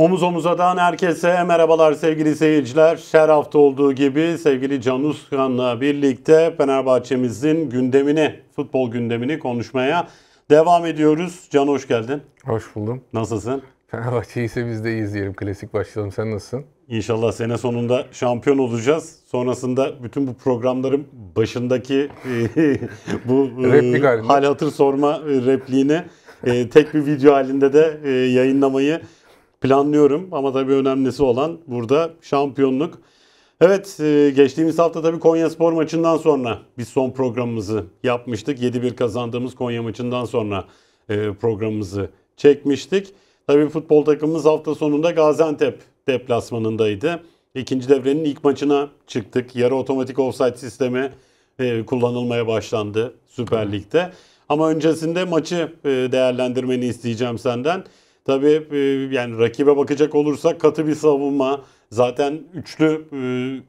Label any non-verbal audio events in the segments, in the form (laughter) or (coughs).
Omuz omuzadan herkese merhabalar sevgili seyirciler. Her hafta olduğu gibi sevgili Can Uskan'la birlikte Fenerbahçe'mizin gündemini, futbol gündemini konuşmaya devam ediyoruz. Can hoş geldin. Hoş buldum. Nasılsın? Fenerbahçe ise biz de iyiyiz diyelim. Klasik başlayalım. Sen nasılsın? İnşallah sene sonunda şampiyon olacağız. Sonrasında bütün bu programların başındaki (laughs) bu Replik halinde. hal hatır sorma repliğini e, tek bir video halinde de e, yayınlamayı planlıyorum. Ama tabii önemlisi olan burada şampiyonluk. Evet e, geçtiğimiz hafta tabii Konya Spor maçından sonra biz son programımızı yapmıştık. 7-1 kazandığımız Konya maçından sonra e, programımızı çekmiştik. Tabii futbol takımımız hafta sonunda Gaziantep deplasmanındaydı. İkinci devrenin ilk maçına çıktık. Yarı otomatik offside sistemi e, kullanılmaya başlandı Süper Lig'de. Ama öncesinde maçı değerlendirmeni isteyeceğim senden. Tabii e, yani rakibe bakacak olursak katı bir savunma. Zaten üçlü e,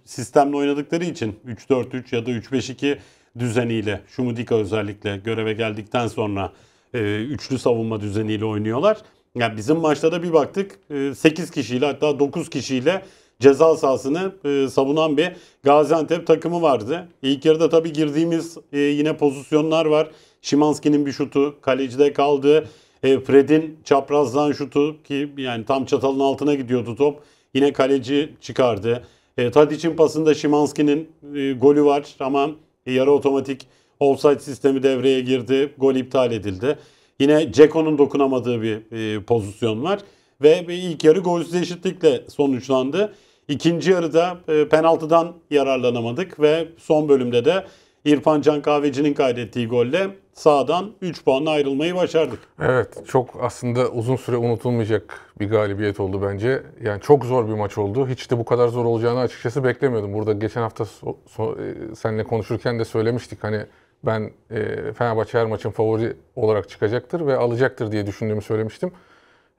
sistemle oynadıkları için 3-4-3 ya da 3-5-2 düzeniyle Şumudika özellikle göreve geldikten sonra e, üçlü savunma düzeniyle oynuyorlar. Yani bizim maçta da bir baktık 8 kişiyle hatta 9 kişiyle ceza sahasını savunan bir Gaziantep takımı vardı. İlk yarıda tabii girdiğimiz yine pozisyonlar var. Şimanski'nin bir şutu kalecide kaldı. Fred'in çaprazdan şutu ki yani tam çatalın altına gidiyordu top. Yine kaleci çıkardı. E, Tadic'in pasında Şimanski'nin e, golü var ama yarı otomatik offside sistemi devreye girdi. Gol iptal edildi. Yine Ceko'nun dokunamadığı bir e, pozisyon var. Ve ilk yarı golsüz eşitlikle sonuçlandı. İkinci yarıda e, penaltıdan yararlanamadık ve son bölümde de İrfan Can Kahveci'nin kaydettiği golle sağdan 3 puanla ayrılmayı başardık. Evet çok aslında uzun süre unutulmayacak bir galibiyet oldu bence. Yani çok zor bir maç oldu. Hiç de bu kadar zor olacağını açıkçası beklemiyordum. Burada geçen hafta so, so, e, seninle konuşurken de söylemiştik. Hani ben e, Fenerbahçe her maçın favori olarak çıkacaktır ve alacaktır diye düşündüğümü söylemiştim.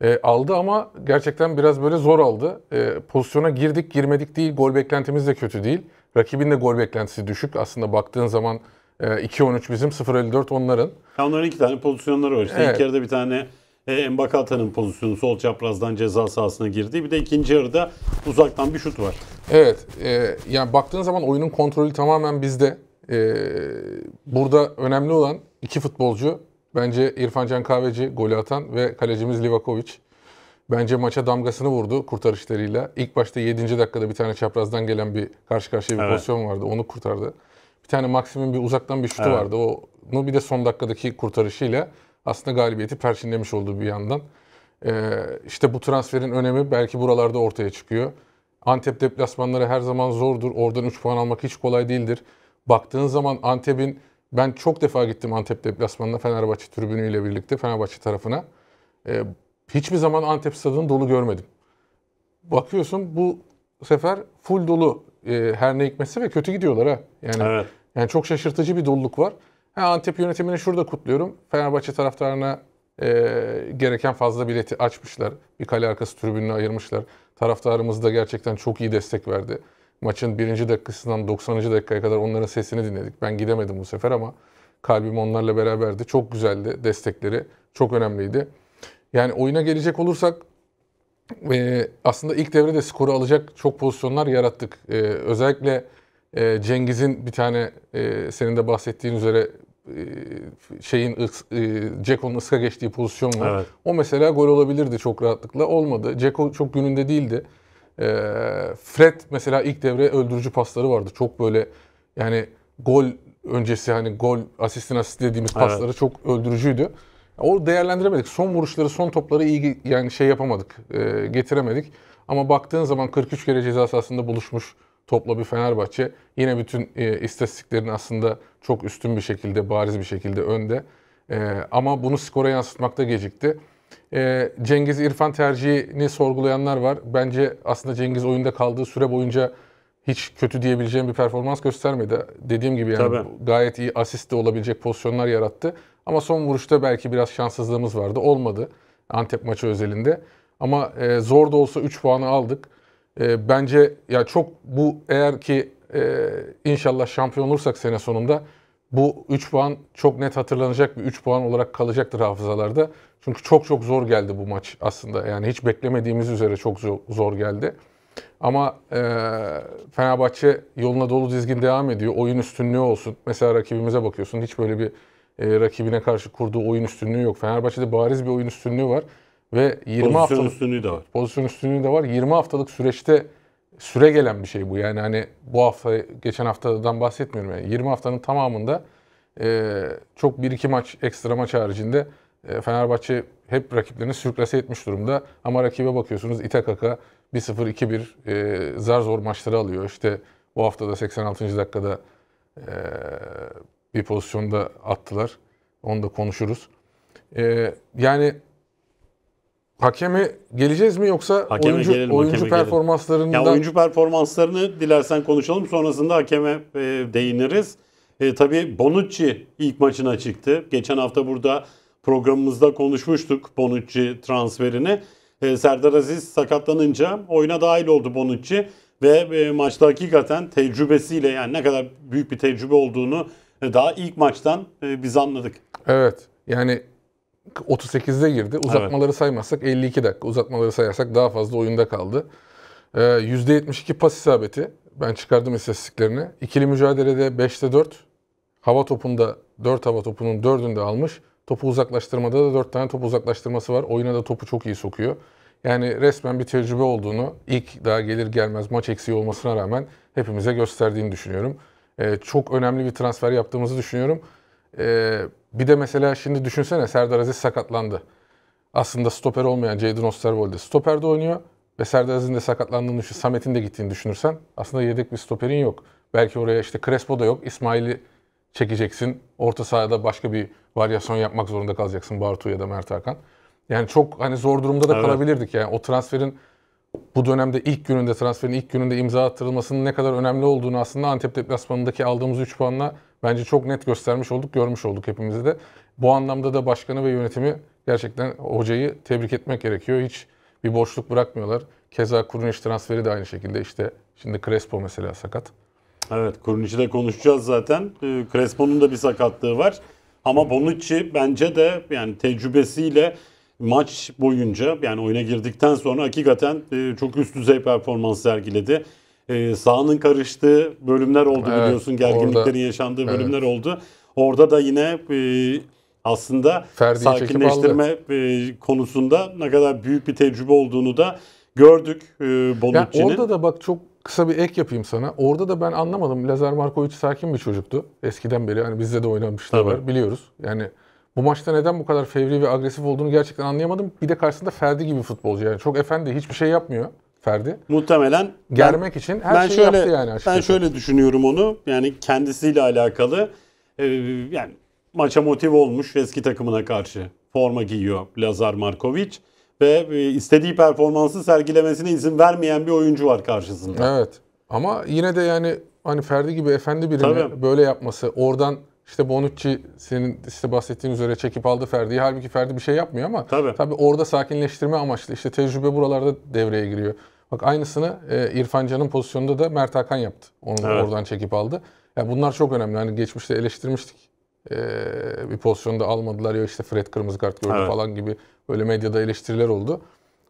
E, aldı ama gerçekten biraz böyle zor aldı. E, pozisyona girdik girmedik değil. Gol beklentimiz de kötü değil. Rakibin de gol beklentisi düşük. Aslında baktığın zaman 2-13 bizim 0-54 onların. Ya onların iki tane pozisyonları var. İşte evet. İlk yarıda bir tane e, Embakata'nın pozisyonu sol çaprazdan ceza sahasına girdi. Bir de ikinci yarıda uzaktan bir şut var. Evet. E, yani baktığın zaman oyunun kontrolü tamamen bizde. E, burada önemli olan iki futbolcu. Bence İrfan Can Kahveci golü atan ve kalecimiz Livakovic. Bence maça damgasını vurdu kurtarışlarıyla. İlk başta 7. dakikada bir tane çaprazdan gelen bir karşı karşıya bir evet. pozisyon vardı. Onu kurtardı. Bir tane Maksim'in bir uzaktan bir şutu evet. vardı. Onu bir de son dakikadaki kurtarışıyla aslında galibiyeti perçinlemiş oldu bir yandan. Ee, işte bu transferin önemi belki buralarda ortaya çıkıyor. Antep deplasmanları her zaman zordur. Oradan 3 puan almak hiç kolay değildir. Baktığın zaman Antep'in ben çok defa gittim Antep deplasmanına Fenerbahçe tribünüyle birlikte Fenerbahçe tarafına. Ee, hiçbir zaman Antep stadını dolu görmedim. Bakıyorsun bu sefer full dolu e, her ne hikmetse ve kötü gidiyorlar ha. Yani evet. yani çok şaşırtıcı bir doluluk var. Ha, Antep yönetimini şurada kutluyorum. Fenerbahçe taraftarına e, gereken fazla bileti açmışlar. Bir kale arkası tribününü ayırmışlar. Taraftarımız da gerçekten çok iyi destek verdi. Maçın birinci dakikasından 90. dakikaya kadar onların sesini dinledik. Ben gidemedim bu sefer ama kalbim onlarla beraberdi. Çok güzeldi destekleri. Çok önemliydi. Yani oyuna gelecek olursak e, aslında ilk devrede skoru alacak çok pozisyonlar yarattık. E, özellikle e, Cengiz'in bir tane e, senin de bahsettiğin üzere e, şeyin e, Ceko'nun ıska geçtiği pozisyon var. Evet. O mesela gol olabilirdi çok rahatlıkla. Olmadı. Ceko çok gününde değildi. E, Fred mesela ilk devre öldürücü pasları vardı. Çok böyle yani gol öncesi hani gol asistin asist dediğimiz pasları evet. çok öldürücüydü. O değerlendiremedik. Son vuruşları, son topları iyi yani şey yapamadık, e, getiremedik. Ama baktığın zaman 43 kere ceza sahasında buluşmuş topla bir Fenerbahçe. Yine bütün e, istatistiklerin aslında çok üstün bir şekilde, bariz bir şekilde önde. E, ama bunu skora yansıtmakta gecikti. E, Cengiz İrfan tercihini sorgulayanlar var. Bence aslında Cengiz oyunda kaldığı süre boyunca hiç kötü diyebileceğim bir performans göstermedi. Dediğim gibi yani Tabii. gayet iyi asist de olabilecek pozisyonlar yarattı. Ama son vuruşta belki biraz şanssızlığımız vardı. Olmadı Antep maçı özelinde. Ama e, zor da olsa 3 puanı aldık. E, bence ya çok bu eğer ki e, inşallah şampiyon olursak sene sonunda bu 3 puan çok net hatırlanacak bir 3 puan olarak kalacaktır hafızalarda. Çünkü çok çok zor geldi bu maç aslında. Yani hiç beklemediğimiz üzere çok zor, zor geldi. Ama e, Fenerbahçe yoluna dolu dizgin devam ediyor. Oyun üstünlüğü olsun. Mesela rakibimize bakıyorsun. Hiç böyle bir e, rakibine karşı kurduğu oyun üstünlüğü yok. Fenerbahçe'de bariz bir oyun üstünlüğü var. Ve 20 Pozisyon haftalık üstünlüğü de var. pozisyon üstünlüğü de var. 20 haftalık süreçte süre gelen bir şey bu. Yani hani bu hafta, geçen haftadan bahsetmiyorum. Yani 20 haftanın tamamında e, çok bir iki maç, ekstra maç haricinde e, Fenerbahçe hep rakiplerini sürklase etmiş durumda. Ama rakibe bakıyorsunuz ite kaka 1-0, 2-1 e, zar zor maçları alıyor. İşte bu hafta da 86. dakikada e, bir pozisyonda attılar. Onu da konuşuruz. E, yani hakeme geleceğiz mi yoksa Hakeme oyuncu, gelelim, oyuncu hakeme performanslarından Ya oyuncu performanslarını dilersen konuşalım. Sonrasında hakeme e, değiniriz. E, tabii Bonucci ilk maçına çıktı. Geçen hafta burada programımızda konuşmuştuk Bonucci transferini. E, Serdar Aziz sakatlanınca oyuna dahil oldu Bonucci. Ve e, maçta hakikaten tecrübesiyle yani ne kadar büyük bir tecrübe olduğunu e, daha ilk maçtan e, biz anladık. Evet. Yani 38'de girdi. Uzatmaları saymazsak 52 dakika. Uzatmaları sayarsak daha fazla oyunda kaldı. Ee, %72 pas isabeti. Ben çıkardım istatistiklerini. İkili mücadelede 5'te 4. Hava topunda 4 hava topunun 4'ünü de almış. Topu uzaklaştırmada da 4 tane top uzaklaştırması var. Oyuna da topu çok iyi sokuyor. Yani resmen bir tecrübe olduğunu ilk daha gelir gelmez maç eksiği olmasına rağmen hepimize gösterdiğini düşünüyorum. Ee, çok önemli bir transfer yaptığımızı düşünüyorum. Ee, bir de mesela şimdi düşünsene Serdar Aziz sakatlandı. Aslında stoper olmayan Jadon Osterwolde stoperde oynuyor. Ve Serdar Aziz'in de sakatlandığını düşün, Samet'in de gittiğini düşünürsen aslında yedek bir stoperin yok. Belki oraya işte Crespo da yok. İsmail'i çekeceksin. Orta sahada başka bir varyasyon yapmak zorunda kalacaksın Bartu ya da Mert Hakan. Yani çok hani zor durumda da Evet. kalabilirdik yani. O transferin bu dönemde ilk gününde transferin ilk gününde imza attırılmasının ne kadar önemli olduğunu aslında Antep deplasmanındaki aldığımız 3 puanla bence çok net göstermiş olduk, görmüş olduk hepimiz de. Bu anlamda da başkanı ve yönetimi gerçekten hocayı tebrik etmek gerekiyor. Hiç bir boşluk bırakmıyorlar. Keza Kurunic transferi de aynı şekilde işte şimdi Crespo mesela sakat. Evet, Kurnic'i'de konuşacağız zaten. Ee, Crespo'nun da bir sakatlığı var. Ama Bonucci bence de yani tecrübesiyle maç boyunca yani oyuna girdikten sonra hakikaten e, çok üst düzey performans sergiledi. E, sahanın karıştığı bölümler oldu Evet, biliyorsun. Gerginliklerin orada- yaşandığı bölümler oldu. Orada da yine e, aslında Ferdi'yi sakinleştirme e, konusunda ne kadar büyük bir tecrübe olduğunu da gördük e, Ya Bonucci'nin. orada da bak çok kısa bir ek yapayım sana. Orada da ben anlamadım. Lazar Markovic sakin bir çocuktu. Eskiden beri hani bizde de oynamışlığı Tabii. var biliyoruz. Yani bu maçta neden bu kadar fevri ve agresif olduğunu gerçekten anlayamadım. Bir de karşısında Ferdi gibi futbolcu yani. Çok efendi hiçbir şey yapmıyor Ferdi. Muhtemelen ben- Germek için her ben şeyi şöyle yaptı yani açıkçası. ben şöyle düşünüyorum onu. Yani kendisiyle alakalı e, yani maça motive olmuş eski takımına karşı forma giyiyor Lazar Markovic ve e, istediği performansı sergilemesine izin vermeyen bir oyuncu var karşısında. Evet. Ama yine de yani hani Ferdi gibi efendi birini Tabii. böyle yapması, oradan işte Bonucci senin işte bahsettiğin üzere çekip aldı Ferdi'yi. Halbuki Ferdi bir şey yapmıyor ama Tabii. orada sakinleştirme amaçlı. işte tecrübe buralarda devreye giriyor. Bak aynısını e, İrfan Can'ın pozisyonunda da Mert Hakan yaptı. Onu Evet. oradan çekip aldı. Ya bunlar çok önemli. Hani geçmişte eleştirmiştik. E, bir pozisyonda almadılar ya işte Fred kırmızı kart gördü Evet. falan gibi böyle medyada eleştiriler oldu.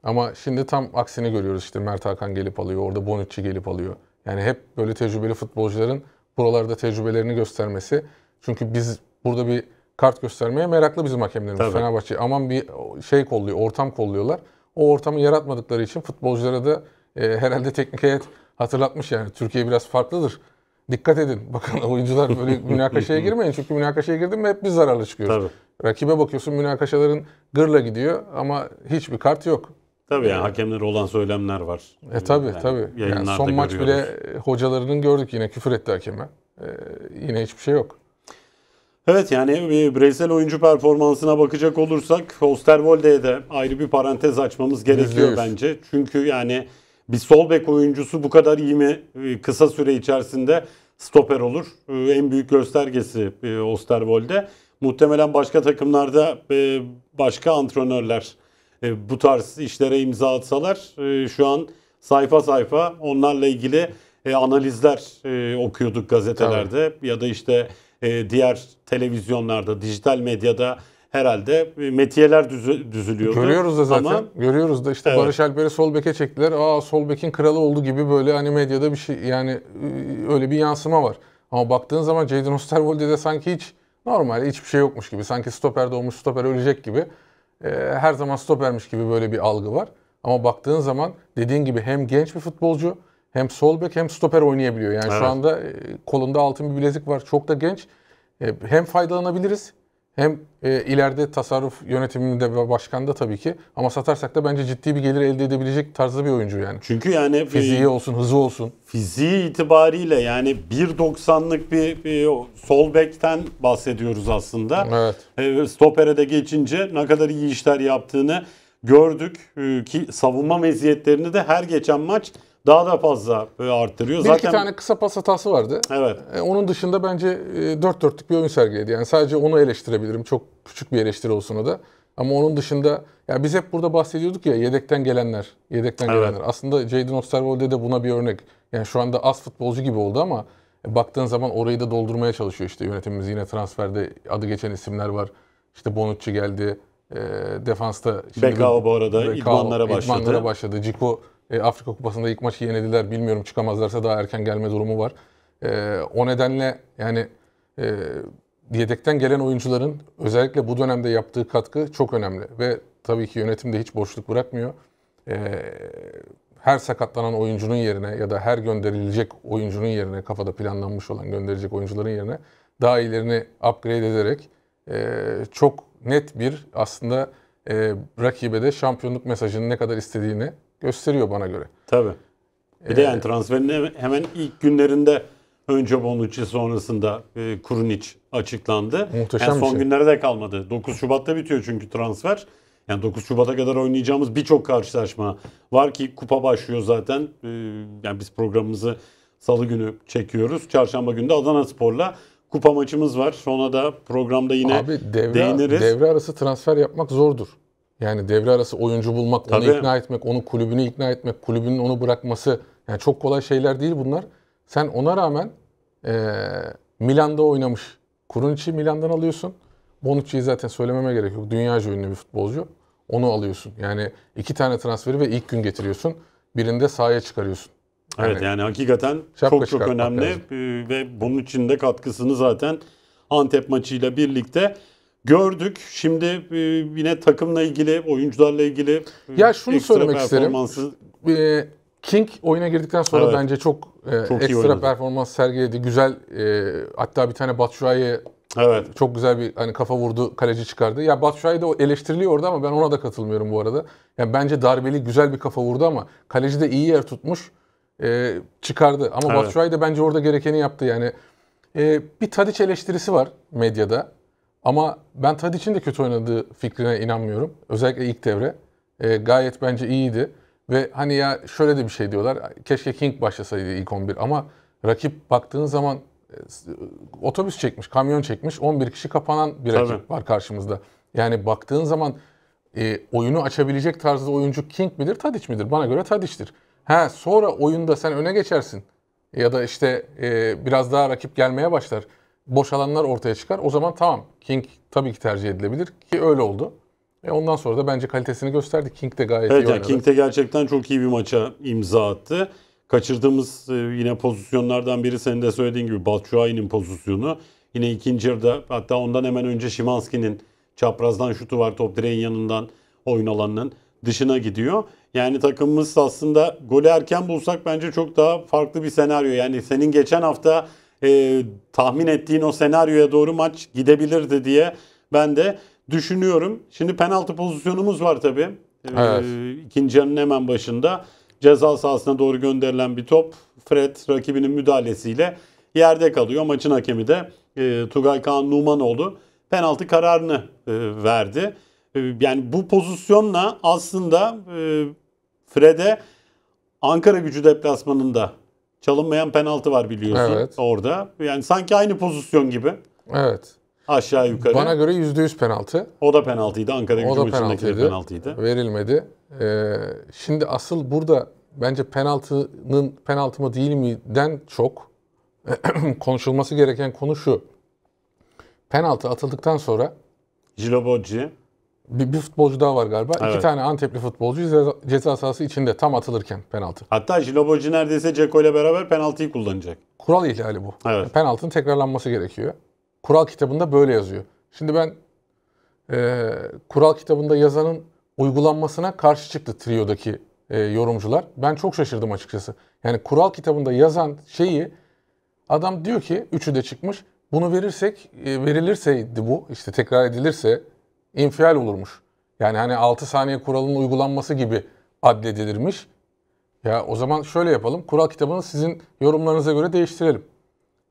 Ama şimdi tam aksini görüyoruz işte Mert Hakan gelip alıyor, orada Bonucci gelip alıyor. Yani hep böyle tecrübeli futbolcuların buralarda tecrübelerini göstermesi. Çünkü biz burada bir kart göstermeye meraklı bizim hakemlerimiz Tabii. Fenerbahçe. Aman bir şey kolluyor, ortam kolluyorlar. O ortamı yaratmadıkları için futbolculara da e, herhalde teknik heyet hatırlatmış yani. Türkiye biraz farklıdır. Dikkat edin. (laughs) Bakın oyuncular böyle (laughs) münakaşaya girmeyin. Çünkü münakaşaya girdin mi hep biz zararlı çıkıyoruz. Tabii. Rakibe bakıyorsun münakaşaların gırla gidiyor ama hiçbir kart yok. Tabii yani hakemlere olan söylemler var. E tabi Yani tabi. Yani son maç görüyoruz. bile hocalarının gördük yine küfür etti hakeme. E, yine hiçbir şey yok. Evet yani bireysel oyuncu performansına bakacak olursak Osterwolde'ye de ayrı bir parantez açmamız gerekiyor yüz. bence. Çünkü yani bir sol bek oyuncusu bu kadar iyi mi e, kısa süre içerisinde stoper olur? E, En büyük göstergesi e, Osterwolde. Muhtemelen başka takımlarda başka antrenörler bu tarz işlere imza atsalar şu an sayfa sayfa onlarla ilgili analizler okuyorduk gazetelerde ya da işte diğer televizyonlarda, dijital medyada herhalde metiyeler düzü, düzülüyordu. Görüyoruz da zaten. Ama Görüyoruz da işte Evet. Barış Alper'i sol beke çektiler. Aa sol bekin kralı oldu gibi böyle hani medyada bir şey yani e, öyle bir yansıma var. Ama baktığın zaman Jadon Osterwolde'de sanki hiç normal hiçbir şey yokmuş gibi. Sanki stoper doğmuş stoper ölecek gibi. E, her zaman stopermiş gibi böyle bir algı var. Ama baktığın zaman dediğin gibi hem genç bir futbolcu hem sol bek hem stoper oynayabiliyor. Yani Evet. şu anda e, kolunda altın bir bilezik var. Çok da genç. E, hem faydalanabiliriz hem e, ileride tasarruf yönetiminde ve başkanda tabii ki. Ama satarsak da bence ciddi bir gelir elde edebilecek tarzda bir oyuncu yani. çünkü yani e, Fiziği olsun, hızı olsun. fiziği itibariyle yani 1.90'lık bir, bir sol bekten bahsediyoruz aslında. Evet. E, Stopere de geçince ne kadar iyi işler yaptığını gördük E, ki savunma meziyetlerini de her geçen maç daha da fazla arttırıyor. Bir Zaten iki tane kısa pas hatası vardı. evet. E, onun dışında bence e, dört dörtlük bir oyun sergiledi. Yani sadece onu eleştirebilirim. Çok küçük bir eleştiri olsun o da. Ama onun dışında ya biz hep burada bahsediyorduk ya yedekten gelenler, yedekten Evet. gelenler. Aslında Jadon Osterwolde de buna bir örnek. Yani şu anda az futbolcu gibi oldu ama e, baktığın zaman orayı da doldurmaya çalışıyor işte yönetimimiz yine transferde adı geçen isimler var. İşte Bonucci geldi. E, defansta şimdi Bekao bu arada Bekao idmanlara başladı. idmanlara başladı. Ciku e, Afrika Kupası'nda ilk maçı yenildiler. Bilmiyorum çıkamazlarsa daha erken gelme durumu var. E, o nedenle yani e, yedekten gelen oyuncuların özellikle bu dönemde yaptığı katkı çok önemli. Ve tabii ki yönetim de hiç boşluk bırakmıyor. E, her sakatlanan oyuncunun yerine ya da her gönderilecek oyuncunun yerine kafada planlanmış olan gönderilecek oyuncuların yerine daha iyilerini upgrade ederek e, çok net bir aslında e, rakibe de şampiyonluk mesajını ne kadar istediğini gösteriyor bana göre. Tabii. Bir Ee, de yani transferin hemen- ilk günlerinde önce Bonucci sonrasında e, Kurunic açıklandı. Muhteşem yani son şey. günlere de kalmadı. 9 Şubat'ta bitiyor çünkü transfer. Yani 9 Şubat'a kadar oynayacağımız birçok karşılaşma var ki kupa başlıyor zaten. Ee, yani biz programımızı salı günü çekiyoruz. Çarşamba günü de Adana Spor'la kupa maçımız var. Sonra da programda yine Abi devre, değiniriz. devre arası transfer yapmak zordur. Yani devre arası oyuncu bulmak, Tabii. onu ikna etmek, onu kulübünü ikna etmek, kulübünün onu bırakması yani çok kolay şeyler değil bunlar. Sen ona rağmen eee, Milan'da oynamış. Kurunic'i Milan'dan alıyorsun. Bonucci'yi zaten söylememe gerek yok. Dünyaca ünlü bir futbolcu. Onu alıyorsun. Yani iki tane transferi ve ilk gün getiriyorsun. Birinde sahaya çıkarıyorsun. Evet yani hakikaten çok çok önemli lazım. Ve bunun için de katkısını zaten Antep maçıyla birlikte gördük. Şimdi e, yine takımla ilgili, oyuncularla ilgili e, Ya şunu söylemek isterim. performansı Ee, King oyuna girdikten sonra Evet. bence çok, e, Çok ekstra performans sergiledi. Güzel e, hatta bir tane Batshuayi'ye Evet. çok güzel bir hani kafa vurdu, kaleci çıkardı. Ya Batshuayi de o eleştiriliyor orada ama ben ona da katılmıyorum bu arada. Yani bence darbeli güzel bir kafa vurdu ama kaleci de iyi yer tutmuş. e, çıkardı. Ama Evet. Batshuayi de bence orada gerekeni yaptı. Yani e, bir Tadic eleştirisi var medyada. Ama ben Tadic'in de kötü oynadığı fikrine inanmıyorum. Özellikle ilk devre. E, gayet bence iyiydi. Ve hani ya şöyle de bir şey diyorlar. Keşke King başlasaydı ilk 11 ama rakip baktığın zaman e, otobüs çekmiş, kamyon çekmiş. 11 kişi kapanan bir rakip Tabii. var karşımızda. Yani baktığın zaman e, oyunu açabilecek tarzda oyuncu King midir, Tadic midir? Bana göre Tadic'tir. Ha sonra oyunda sen öne geçersin. Ya da işte e, biraz daha rakip gelmeye başlar. Boş alanlar ortaya çıkar. O zaman tamam King tabii ki tercih edilebilir ki öyle oldu. E ondan sonra da bence kalitesini gösterdi. King de gayet iyi Evet yani oynadı. King de gerçekten çok iyi bir maça imza attı. Kaçırdığımız e, yine pozisyonlardan biri senin de söylediğin gibi Batshuayi'nin pozisyonu. Yine ikinci yarıda hatta ondan hemen önce Şimanski'nin çaprazdan şutu var top direğin yanından oyun alanının dışına gidiyor. Yani takımımız aslında golü erken bulsak bence çok daha farklı bir senaryo. Yani senin geçen hafta e, tahmin ettiğin o senaryoya doğru maç gidebilirdi diye ben de düşünüyorum. Şimdi penaltı pozisyonumuz var tabii. E, Evet. ikinci yarının hemen başında ceza sahasına doğru gönderilen bir top Fred rakibinin müdahalesiyle yerde kalıyor. Maçın hakemi de e, Tugay Kaan Numanoğlu penaltı kararını e, verdi. E, yani bu pozisyonla aslında e, Fred'e Ankara gücü deplasmanında çalınmayan penaltı var biliyorsun Evet. orada. Yani sanki aynı pozisyon gibi Evet. aşağı yukarı. Bana göre %100 penaltı. O da penaltıydı. Ankara gücü da maçındaki de penaltıydı. penaltıydı. Verilmedi. Ee, şimdi asıl burada bence penaltının penaltı mı değil mi'den çok (clears throat) konuşulması gereken konu şu. penaltı atıldıktan sonra Jilobocci. Bir, bir futbolcu daha var galiba. İki Evet. tane Antepli futbolcu ceza, ceza sahası içinde tam atılırken penaltı. Hatta Jilobocci neredeyse Ceko ile beraber penaltıyı kullanacak. Kural ihlali bu. Evet. Penaltının tekrarlanması gerekiyor. Kural kitabında böyle yazıyor. Şimdi ben e, kural kitabında yazanın uygulanmasına karşı çıktı triyodaki e, yorumcular. Ben çok şaşırdım açıkçası. Yani kural kitabında yazan şeyi adam diyor ki üçü de çıkmış. Bunu verirsek e, verilirseydi bu işte tekrar edilirse infial olurmuş. Yani hani 6 saniye kuralının uygulanması gibi adledilirmiş. Ya o zaman şöyle yapalım. Kural kitabını sizin yorumlarınıza göre değiştirelim.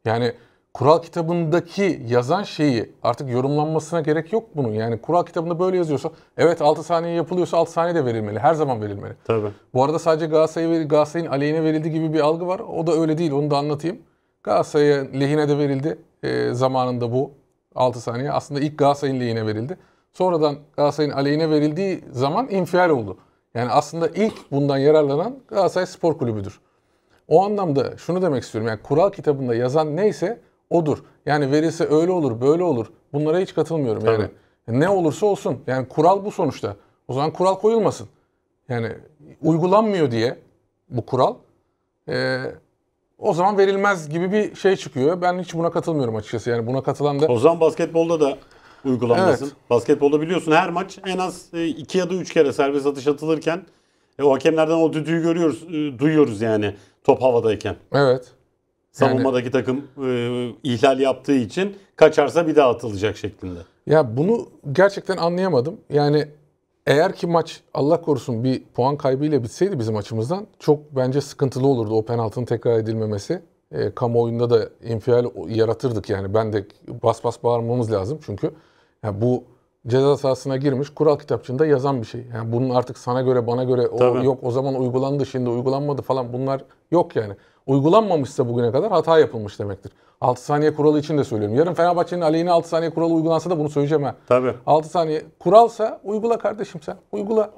Yani kural kitabındaki yazan şeyi artık yorumlanmasına gerek yok bunun. Yani kural kitabında böyle yazıyorsa evet 6 saniye yapılıyorsa 6 saniye de verilmeli. Her zaman verilmeli. Tabii. Bu arada sadece Galatasaray'a Galatasaray'ın aleyhine verildi gibi bir algı var. O da öyle değil. Onu da anlatayım. Galatasaray'a lehine de verildi. Ee, zamanında bu 6 saniye. Aslında ilk Galatasaray'ın lehine verildi. Sonradan Galatasaray'ın aleyhine verildiği zaman infial oldu. Yani aslında ilk bundan yararlanan Galatasaray Spor Kulübü'dür. O anlamda şunu demek istiyorum. Yani kural kitabında yazan neyse odur. Yani verirse öyle olur, böyle olur. Bunlara hiç katılmıyorum yani. Ne olursa olsun. Yani kural bu sonuçta. O zaman kural koyulmasın. Yani uygulanmıyor diye bu kural e, o zaman verilmez gibi bir şey çıkıyor. Ben hiç buna katılmıyorum açıkçası. Yani buna katılan da O zaman basketbolda da uygulanmasın. Evet. Basketbolda biliyorsun her maç en az e, iki ya da üç kere serbest atış atılırken e, o hakemlerden o düdüğü görüyoruz, e, duyuyoruz yani top havadayken. evet. Savunmadaki takım e, ihlal yaptığı için kaçarsa bir daha atılacak şeklinde. Ya bunu gerçekten anlayamadım. Yani eğer ki maç Allah korusun bir puan kaybıyla bitseydi bizim açımızdan çok bence sıkıntılı olurdu o penaltının tekrar edilmemesi. E, kamuoyunda da infial yaratırdık yani. Ben de bas bas bağırmamız lazım çünkü. Ya bu ceza sahasına girmiş kural kitapçığında yazan bir şey. Yani bunun artık sana göre bana göre o Tabii. yok o zaman uygulandı şimdi uygulanmadı falan bunlar yok yani. Uygulanmamışsa bugüne kadar hata yapılmış demektir. 6 saniye kuralı için de söylüyorum. Yarın Fenerbahçe'nin aleyhine 6 saniye kuralı uygulansa da bunu söyleyeceğim ha. Tabii. 6 saniye kuralsa uygula kardeşim sen. Uygula.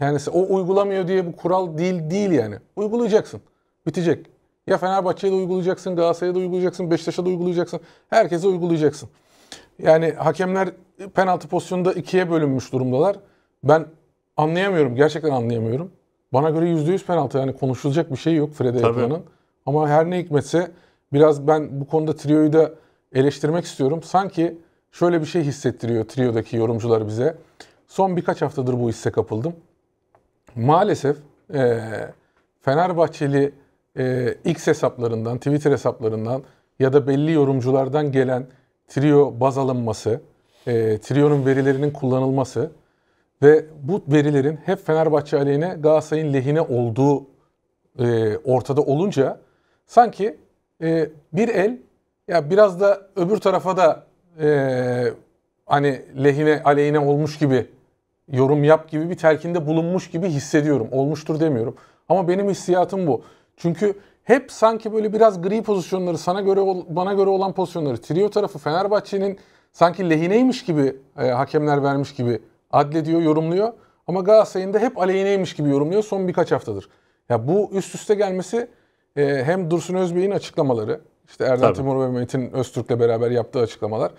Yani o uygulamıyor diye bu kural değil değil yani. Uygulayacaksın. Bitecek. Ya Fenerbahçe'ye de uygulayacaksın, Galatasaray'a da uygulayacaksın, Beşiktaş'a da uygulayacaksın. Herkese uygulayacaksın. Yani hakemler penaltı pozisyonunda ikiye bölünmüş durumdalar. Ben anlayamıyorum, gerçekten anlayamıyorum. Bana göre %100 penaltı yani konuşulacak bir şey yok Fred'e yapılanın. Ama her ne hikmetse biraz ben bu konuda Trio'yu da eleştirmek istiyorum. Sanki şöyle bir şey hissettiriyor Trio'daki yorumcular bize. Son birkaç haftadır bu hisse kapıldım. Maalesef eee, Fenerbahçeli eee, X hesaplarından, Twitter hesaplarından ya da belli yorumculardan gelen Trio baz alınması, eee Trio'nun verilerinin kullanılması ve bu verilerin hep Fenerbahçe aleyhine Galatasaray'ın lehine olduğu e, ortada olunca sanki e, bir el ya biraz da öbür tarafa da e, hani lehine aleyhine olmuş gibi yorum yap gibi bir telkinde bulunmuş gibi hissediyorum. Olmuştur demiyorum. Ama benim hissiyatım bu. Çünkü hep sanki böyle biraz gri pozisyonları sana göre bana göre olan pozisyonları trio tarafı Fenerbahçe'nin sanki lehineymiş gibi e, hakemler vermiş gibi adlediyor, yorumluyor. Ama Galatasaray'ın da hep aleyhineymiş gibi yorumluyor son birkaç haftadır. Ya bu üst üste gelmesi e, hem Dursun Özbey'in açıklamaları, işte Erdem Tabii. Timur ve Metin Öztürk'le beraber yaptığı açıklamalar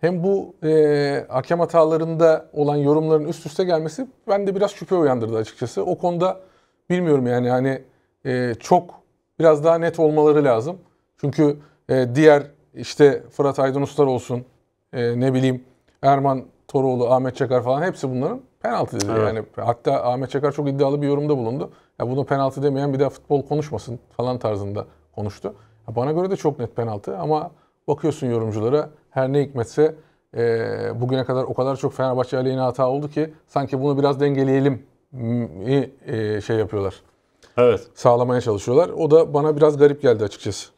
hem bu e, hakem hatalarında olan yorumların üst üste gelmesi bende biraz şüphe uyandırdı açıkçası. O konuda bilmiyorum yani hani e, çok biraz daha net olmaları lazım. Çünkü e, diğer işte Fırat Aydın Ustar olsun, e, ne bileyim Erman Toroğlu, Ahmet Çakar falan hepsi bunların penaltı dedi. Evet. Yani hatta Ahmet Çakar çok iddialı bir yorumda bulundu. Ya bunu penaltı demeyen bir daha futbol konuşmasın falan tarzında konuştu. Ya bana göre de çok net penaltı ama bakıyorsun yorumculara her ne hikmetse e, bugüne kadar o kadar çok Fenerbahçe aleyhine hata oldu ki sanki bunu biraz dengeleyelim e, şey yapıyorlar. Evet. Sağlamaya çalışıyorlar. O da bana biraz garip geldi açıkçası.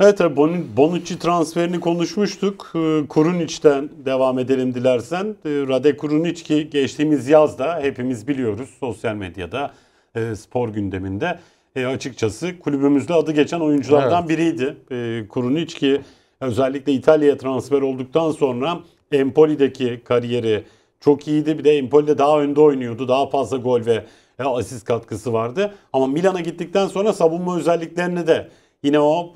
Evet tabii Bon- Bonucci transferini konuşmuştuk. Ee, Kurunic'ten devam edelim dilersen. Ee, Rade Kurunic ki geçtiğimiz yazda hepimiz biliyoruz sosyal medyada, e, spor gündeminde. E, açıkçası kulübümüzde adı geçen oyunculardan biriydi. E, Kurunic ki özellikle İtalya'ya transfer olduktan sonra Empoli'deki kariyeri çok iyiydi. Bir de Empoli'de daha önde oynuyordu. Daha fazla gol ve asist katkısı vardı. Ama Milan'a gittikten sonra savunma özelliklerini de yine o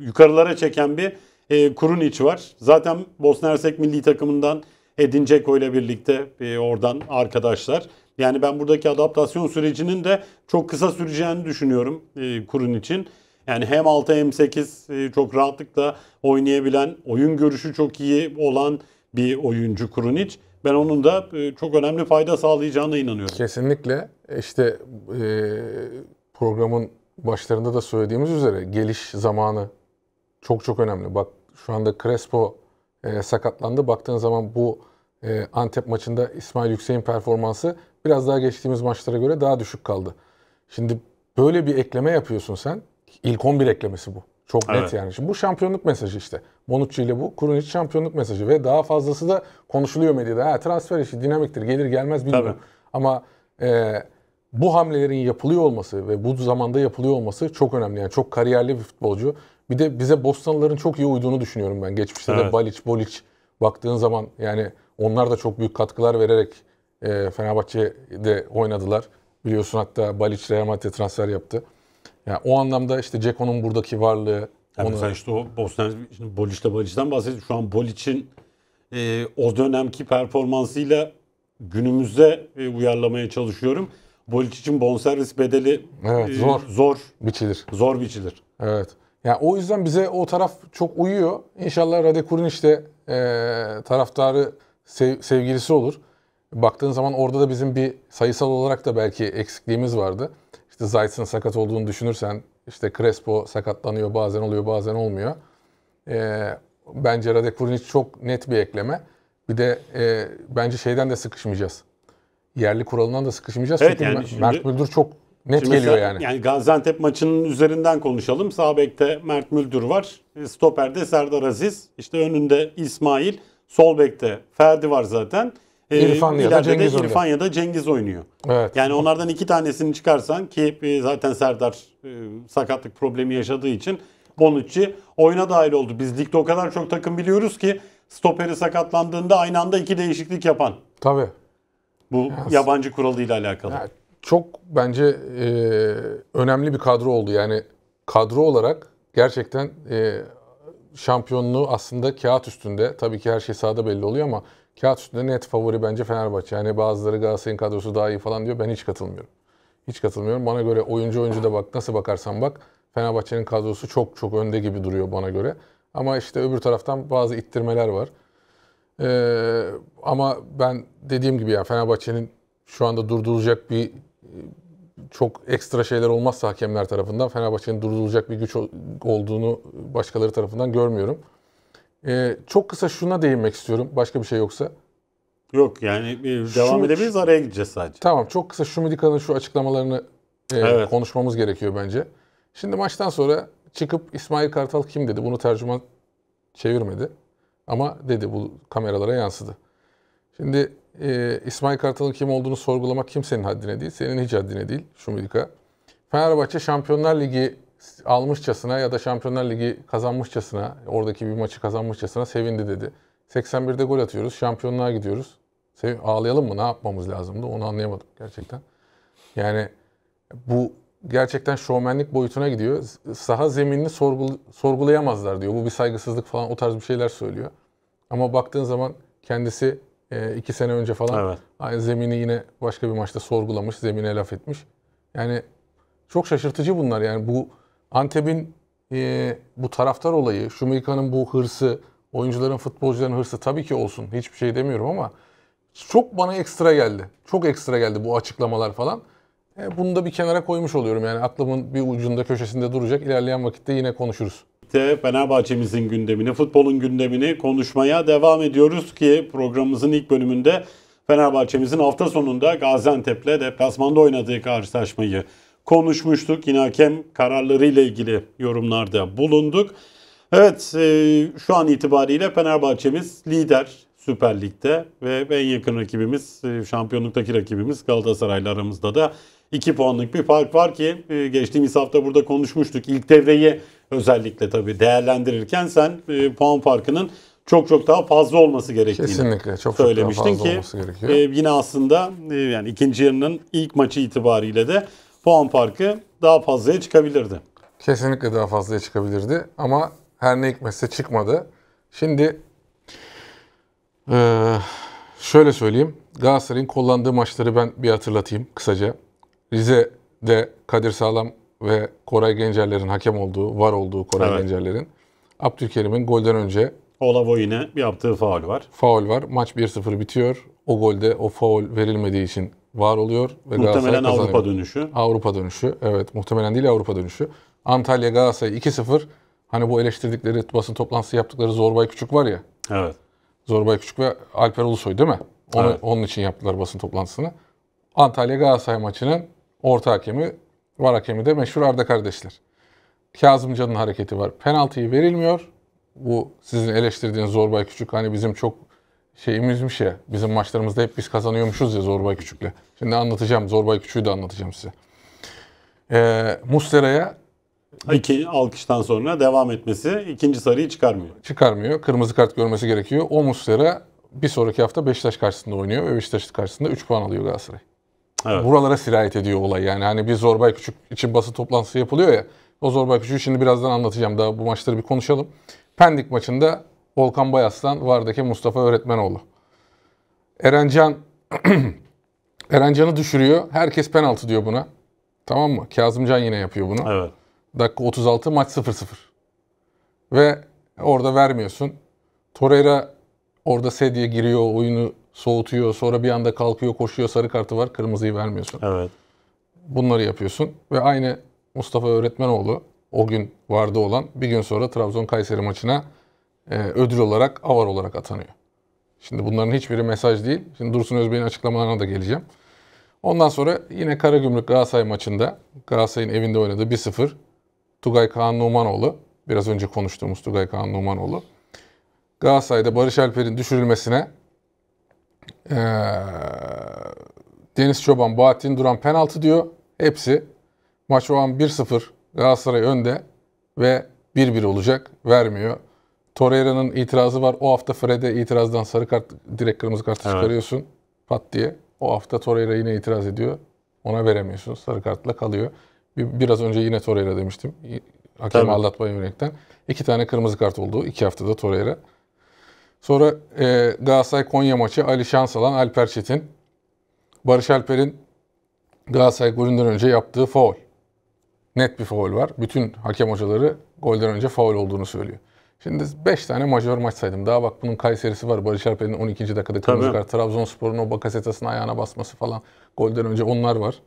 yukarılara çeken bir e, Kurunic var. Zaten Bosna Hersek milli takımından Edin Dzeko ile birlikte e, oradan arkadaşlar. Yani ben buradaki adaptasyon sürecinin de çok kısa süreceğini düşünüyorum e, Kurun için. Yani hem 6 hem 8 e, çok rahatlıkla oynayabilen, oyun görüşü çok iyi olan bir oyuncu Kurunic. Ben onun da e, çok önemli fayda sağlayacağına inanıyorum. Kesinlikle işte e, programın başlarında da söylediğimiz üzere geliş zamanı çok çok önemli. Bak şu anda Crespo e, sakatlandı. Baktığın zaman bu e, Antep maçında İsmail Yüksek'in performansı biraz daha geçtiğimiz maçlara göre daha düşük kaldı. Şimdi böyle bir ekleme yapıyorsun sen. İlk 11 eklemesi bu. Çok net Evet. yani. Şimdi bu şampiyonluk mesajı işte. Bonucci ile bu. Kurunic şampiyonluk mesajı ve daha fazlası da konuşuluyor medyada. Ha, transfer işi dinamiktir. Gelir gelmez bilmiyorum. Tabii. Ama e, bu hamlelerin yapılıyor olması ve bu zamanda yapılıyor olması çok önemli. Yani çok kariyerli bir futbolcu. Bir de bize Bostonlıların çok iyi uyduğunu düşünüyorum ben. Geçmişte de Evet. Balic, Bolic baktığın zaman yani onlar da çok büyük katkılar vererek e, Fenerbahçe'de oynadılar. Biliyorsun hatta Balic Real Madrid'e transfer yaptı. Yani o anlamda işte Ceko'nun buradaki varlığı Yani onu mesela işte o Bosna şimdi Bolic'te Bolic'ten bahsediyoruz. Şu an Bolic'in e, o dönemki performansıyla günümüze e, uyarlamaya çalışıyorum. Bolic için bonservis bedeli Evet, e, zor. zor biçilir. zor biçilir. Evet. Yani o yüzden bize o taraf çok uyuyor. İnşallah Rade Kurunic de e, taraftarı sev- sevgilisi olur. Baktığın zaman orada da bizim bir sayısal olarak da belki eksikliğimiz vardı. İşte Zayt'ın sakat olduğunu düşünürsen işte Crespo sakatlanıyor bazen oluyor bazen olmuyor. E, bence Rade Kurunic çok net bir ekleme. Bir de e, bence şeyden de sıkışmayacağız. Yerli kuralından da sıkışmayacağız. Evet, Çünkü yani şimdi- Mert Müldür çok net Şimdi geliyor mesela- yani. Yani Gaziantep maçının üzerinden konuşalım. Sağ bekte Mert Müldür var. E, Stoper'de Serdar Aziz. İşte önünde İsmail. Sol bekte Ferdi var zaten. E, İrfan ya da Cengiz oynuyor. İrfan ya da Cengiz oynuyor. Evet. Yani onlardan iki tanesini çıkarsan ki e, zaten Serdar e, sakatlık problemi yaşadığı için Bonucci oyuna dahil oldu. Biz ligde o kadar çok takım biliyoruz ki stoperi sakatlandığında aynı anda iki değişiklik yapan. Tabii. Bu yabancı kuralıyla alakalı. Ya çok bence e, önemli bir kadro oldu. Yani kadro olarak gerçekten e, şampiyonluğu aslında kağıt üstünde. Tabii ki her şey sahada belli oluyor ama kağıt üstünde net favori bence Fenerbahçe. Yani bazıları Galatasaray'ın kadrosu daha iyi falan diyor. Ben hiç katılmıyorum. Hiç katılmıyorum. Bana göre oyuncu oyuncu da bak nasıl bakarsan bak Fenerbahçe'nin kadrosu çok çok önde gibi duruyor bana göre. Ama işte öbür taraftan bazı ittirmeler var. Ee, ama ben dediğim gibi ya Fenerbahçe'nin şu anda durdurulacak bir çok ekstra şeyler olmazsa hakemler tarafından Fenerbahçe'nin durdurulacak bir güç ol- olduğunu başkaları tarafından görmüyorum. Ee, çok kısa şuna değinmek istiyorum. Başka bir şey yoksa. Yok yani e, devam Şu- edebiliriz araya gideceğiz sadece. Tamam çok kısa şu Midika'nın şu açıklamalarını e, Evet. konuşmamız gerekiyor bence. Şimdi maçtan sonra çıkıp İsmail Kartal kim dedi bunu tercüman çevirmedi. Ama dedi bu kameralara yansıdı. Şimdi e, İsmail Kartal'ın kim olduğunu sorgulamak kimsenin haddine değil. Senin hiç haddine değil şu Midika. Fenerbahçe Şampiyonlar Ligi almışçasına ya da Şampiyonlar Ligi kazanmışçasına, oradaki bir maçı kazanmışçasına sevindi dedi. 81'de gol atıyoruz, şampiyonluğa gidiyoruz. Sev- ağlayalım mı? Ne yapmamız lazımdı? Onu anlayamadım gerçekten. Yani bu gerçekten şovmenlik boyutuna gidiyor. Saha zeminini sorgul- sorgulayamazlar diyor. Bu bir saygısızlık falan o tarz bir şeyler söylüyor. Ama baktığın zaman kendisi e, iki sene önce falan Evet. aynı zemini yine başka bir maçta sorgulamış, zemine laf etmiş. Yani çok şaşırtıcı bunlar. Yani bu Antep'in e, bu taraftar olayı, Şumika'nın bu hırsı, oyuncuların, futbolcuların hırsı tabii ki olsun. Hiçbir şey demiyorum ama çok bana ekstra geldi. Çok ekstra geldi bu açıklamalar falan. E, bunu da bir kenara koymuş oluyorum. Yani aklımın bir ucunda köşesinde duracak. İlerleyen vakitte yine konuşuruz. de Fenerbahçe'mizin gündemini, futbolun gündemini konuşmaya devam ediyoruz ki programımızın ilk bölümünde Fenerbahçe'mizin hafta sonunda Gaziantep'le deplasmanda oynadığı karşılaşmayı konuşmuştuk. Yine hakem kararlarıyla ilgili yorumlarda bulunduk. Evet, e, şu an itibariyle Fenerbahçe'miz lider Süper Lig'de ve en yakın rakibimiz, e, şampiyonluktaki rakibimiz Galatasaray'la aramızda da 2 puanlık bir fark var ki e, geçtiğimiz hafta burada konuşmuştuk. İlk devreyi özellikle tabii değerlendirirken sen puan farkının çok çok daha fazla olması gerektiğini Kesinlikle. Çok çok daha söylemiştin fazla ki olması gerekiyor. yine aslında yani ikinci yarının ilk maçı itibariyle de puan farkı daha fazlaya çıkabilirdi. Kesinlikle daha fazlaya çıkabilirdi ama Her ne hikmetse çıkmadı. Şimdi eee, şöyle söyleyeyim. Galatasaray'ın kullandığı maçları ben bir hatırlatayım kısaca. Rize'de Kadir Sağlam ve Koray Gencerler'in hakem olduğu, var olduğu Koray Evet. Gencerler'in. Abdülkerim'in golden önce Olavo yine yaptığı faul var. faul var. Maç 1-0 bitiyor. O golde o faul verilmediği için var oluyor ve Galatasaray Muhtemelen kazanıyor. Avrupa dönüşü. Avrupa dönüşü. Evet muhtemelen değil Avrupa dönüşü. Antalya Galatasaray 2-0. Hani bu eleştirdikleri basın toplantısı yaptıkları Zorbay Küçük var ya. Evet. Zorbay Küçük ve Alper Ulusoy değil mi? Onu, Evet. Onun için yaptılar basın toplantısını. Antalya Galatasaray maçının orta hakemi, var hakemi de meşhur Arda kardeşler. Kazımcan'ın hareketi var. Penaltıyı verilmiyor. Bu sizin eleştirdiğiniz Zorbay Küçük hani bizim çok şeyimizmiş ya. Bizim maçlarımızda hep biz kazanıyormuşuz ya Zorbay Küçük'le. Şimdi anlatacağım. Zorbay Küçük'ü de anlatacağım size. Ee, Muslera'ya İki alkıştan sonra devam etmesi ikinci sarıyı çıkarmıyor. çıkarmıyor. Kırmızı kart görmesi gerekiyor. O Muslera bir sonraki hafta Beşiktaş karşısında oynuyor ve Beşiktaş karşısında 3 puan alıyor Galatasaray. Evet. Buralara sirayet ediyor olay yani. Hani bir Zorbay Küçük için basın toplantısı yapılıyor ya. O Zorbay Küçük'ü şimdi birazdan anlatacağım. Daha bu maçları bir konuşalım. Pendik maçında Volkan Bayaslan, Vardaki Mustafa Öğretmenoğlu. Erencan (clears throat) Erencan'ı düşürüyor. Herkes penaltı diyor buna. Tamam mı? Kazımcan yine yapıyor bunu. Evet. Dakika 36 maç 0-0. Ve orada vermiyorsun. Torreira orada sediye giriyor, oyunu soğutuyor. Sonra bir anda kalkıyor, koşuyor, sarı kartı var. Kırmızıyı vermiyorsun. Evet. Bunları yapıyorsun. Ve aynı Mustafa Öğretmenoğlu o gün vardı olan bir gün sonra Trabzon-Kayseri maçına e, ödül olarak, avar olarak atanıyor. Şimdi bunların hiçbiri mesaj değil. Şimdi Dursun Özbey'in açıklamalarına da geleceğim. Ondan sonra yine Karagümrük Galatasaray maçında Galatasaray'ın evinde oynadığı 1-0 Tugay Kaan Numanoğlu. Biraz önce konuştuğumuz Tugay Kaan Numanoğlu. Galatasaray'da Barış Alper'in düşürülmesine eee, Deniz Çoban, Bahattin Duran penaltı diyor. Hepsi. Maç o an 1-0 Galatasaray önde ve 1-1 olacak. Vermiyor. Torreira'nın itirazı var. O hafta Fred'e itirazdan sarı kart, direkt kırmızı kartı Evet. çıkarıyorsun. Pat diye. O hafta Torreira yine itiraz ediyor. Ona veremiyorsun. Sarı kartla kalıyor. Bir- Biraz önce yine Torreira demiştim. Hakemi aldatma yönelikten. İki tane kırmızı kart oldu. iki haftada Torreira. Sonra e, Galatasaray Konya maçı Ali Şansalan, Alper Çetin. Barış Alper'in Galatasaray golünden önce yaptığı faul. Net bir faul var. Bütün hakem hocaları golden önce faul olduğunu söylüyor. Şimdi 5 tane majör maç saydım. Daha bak bunun Kayseri'si var. Barış Alper'in 12. dakikada kırmızı kart. Trabzonspor'un o Bakasetas'ın ayağına basması falan. Golden önce onlar var.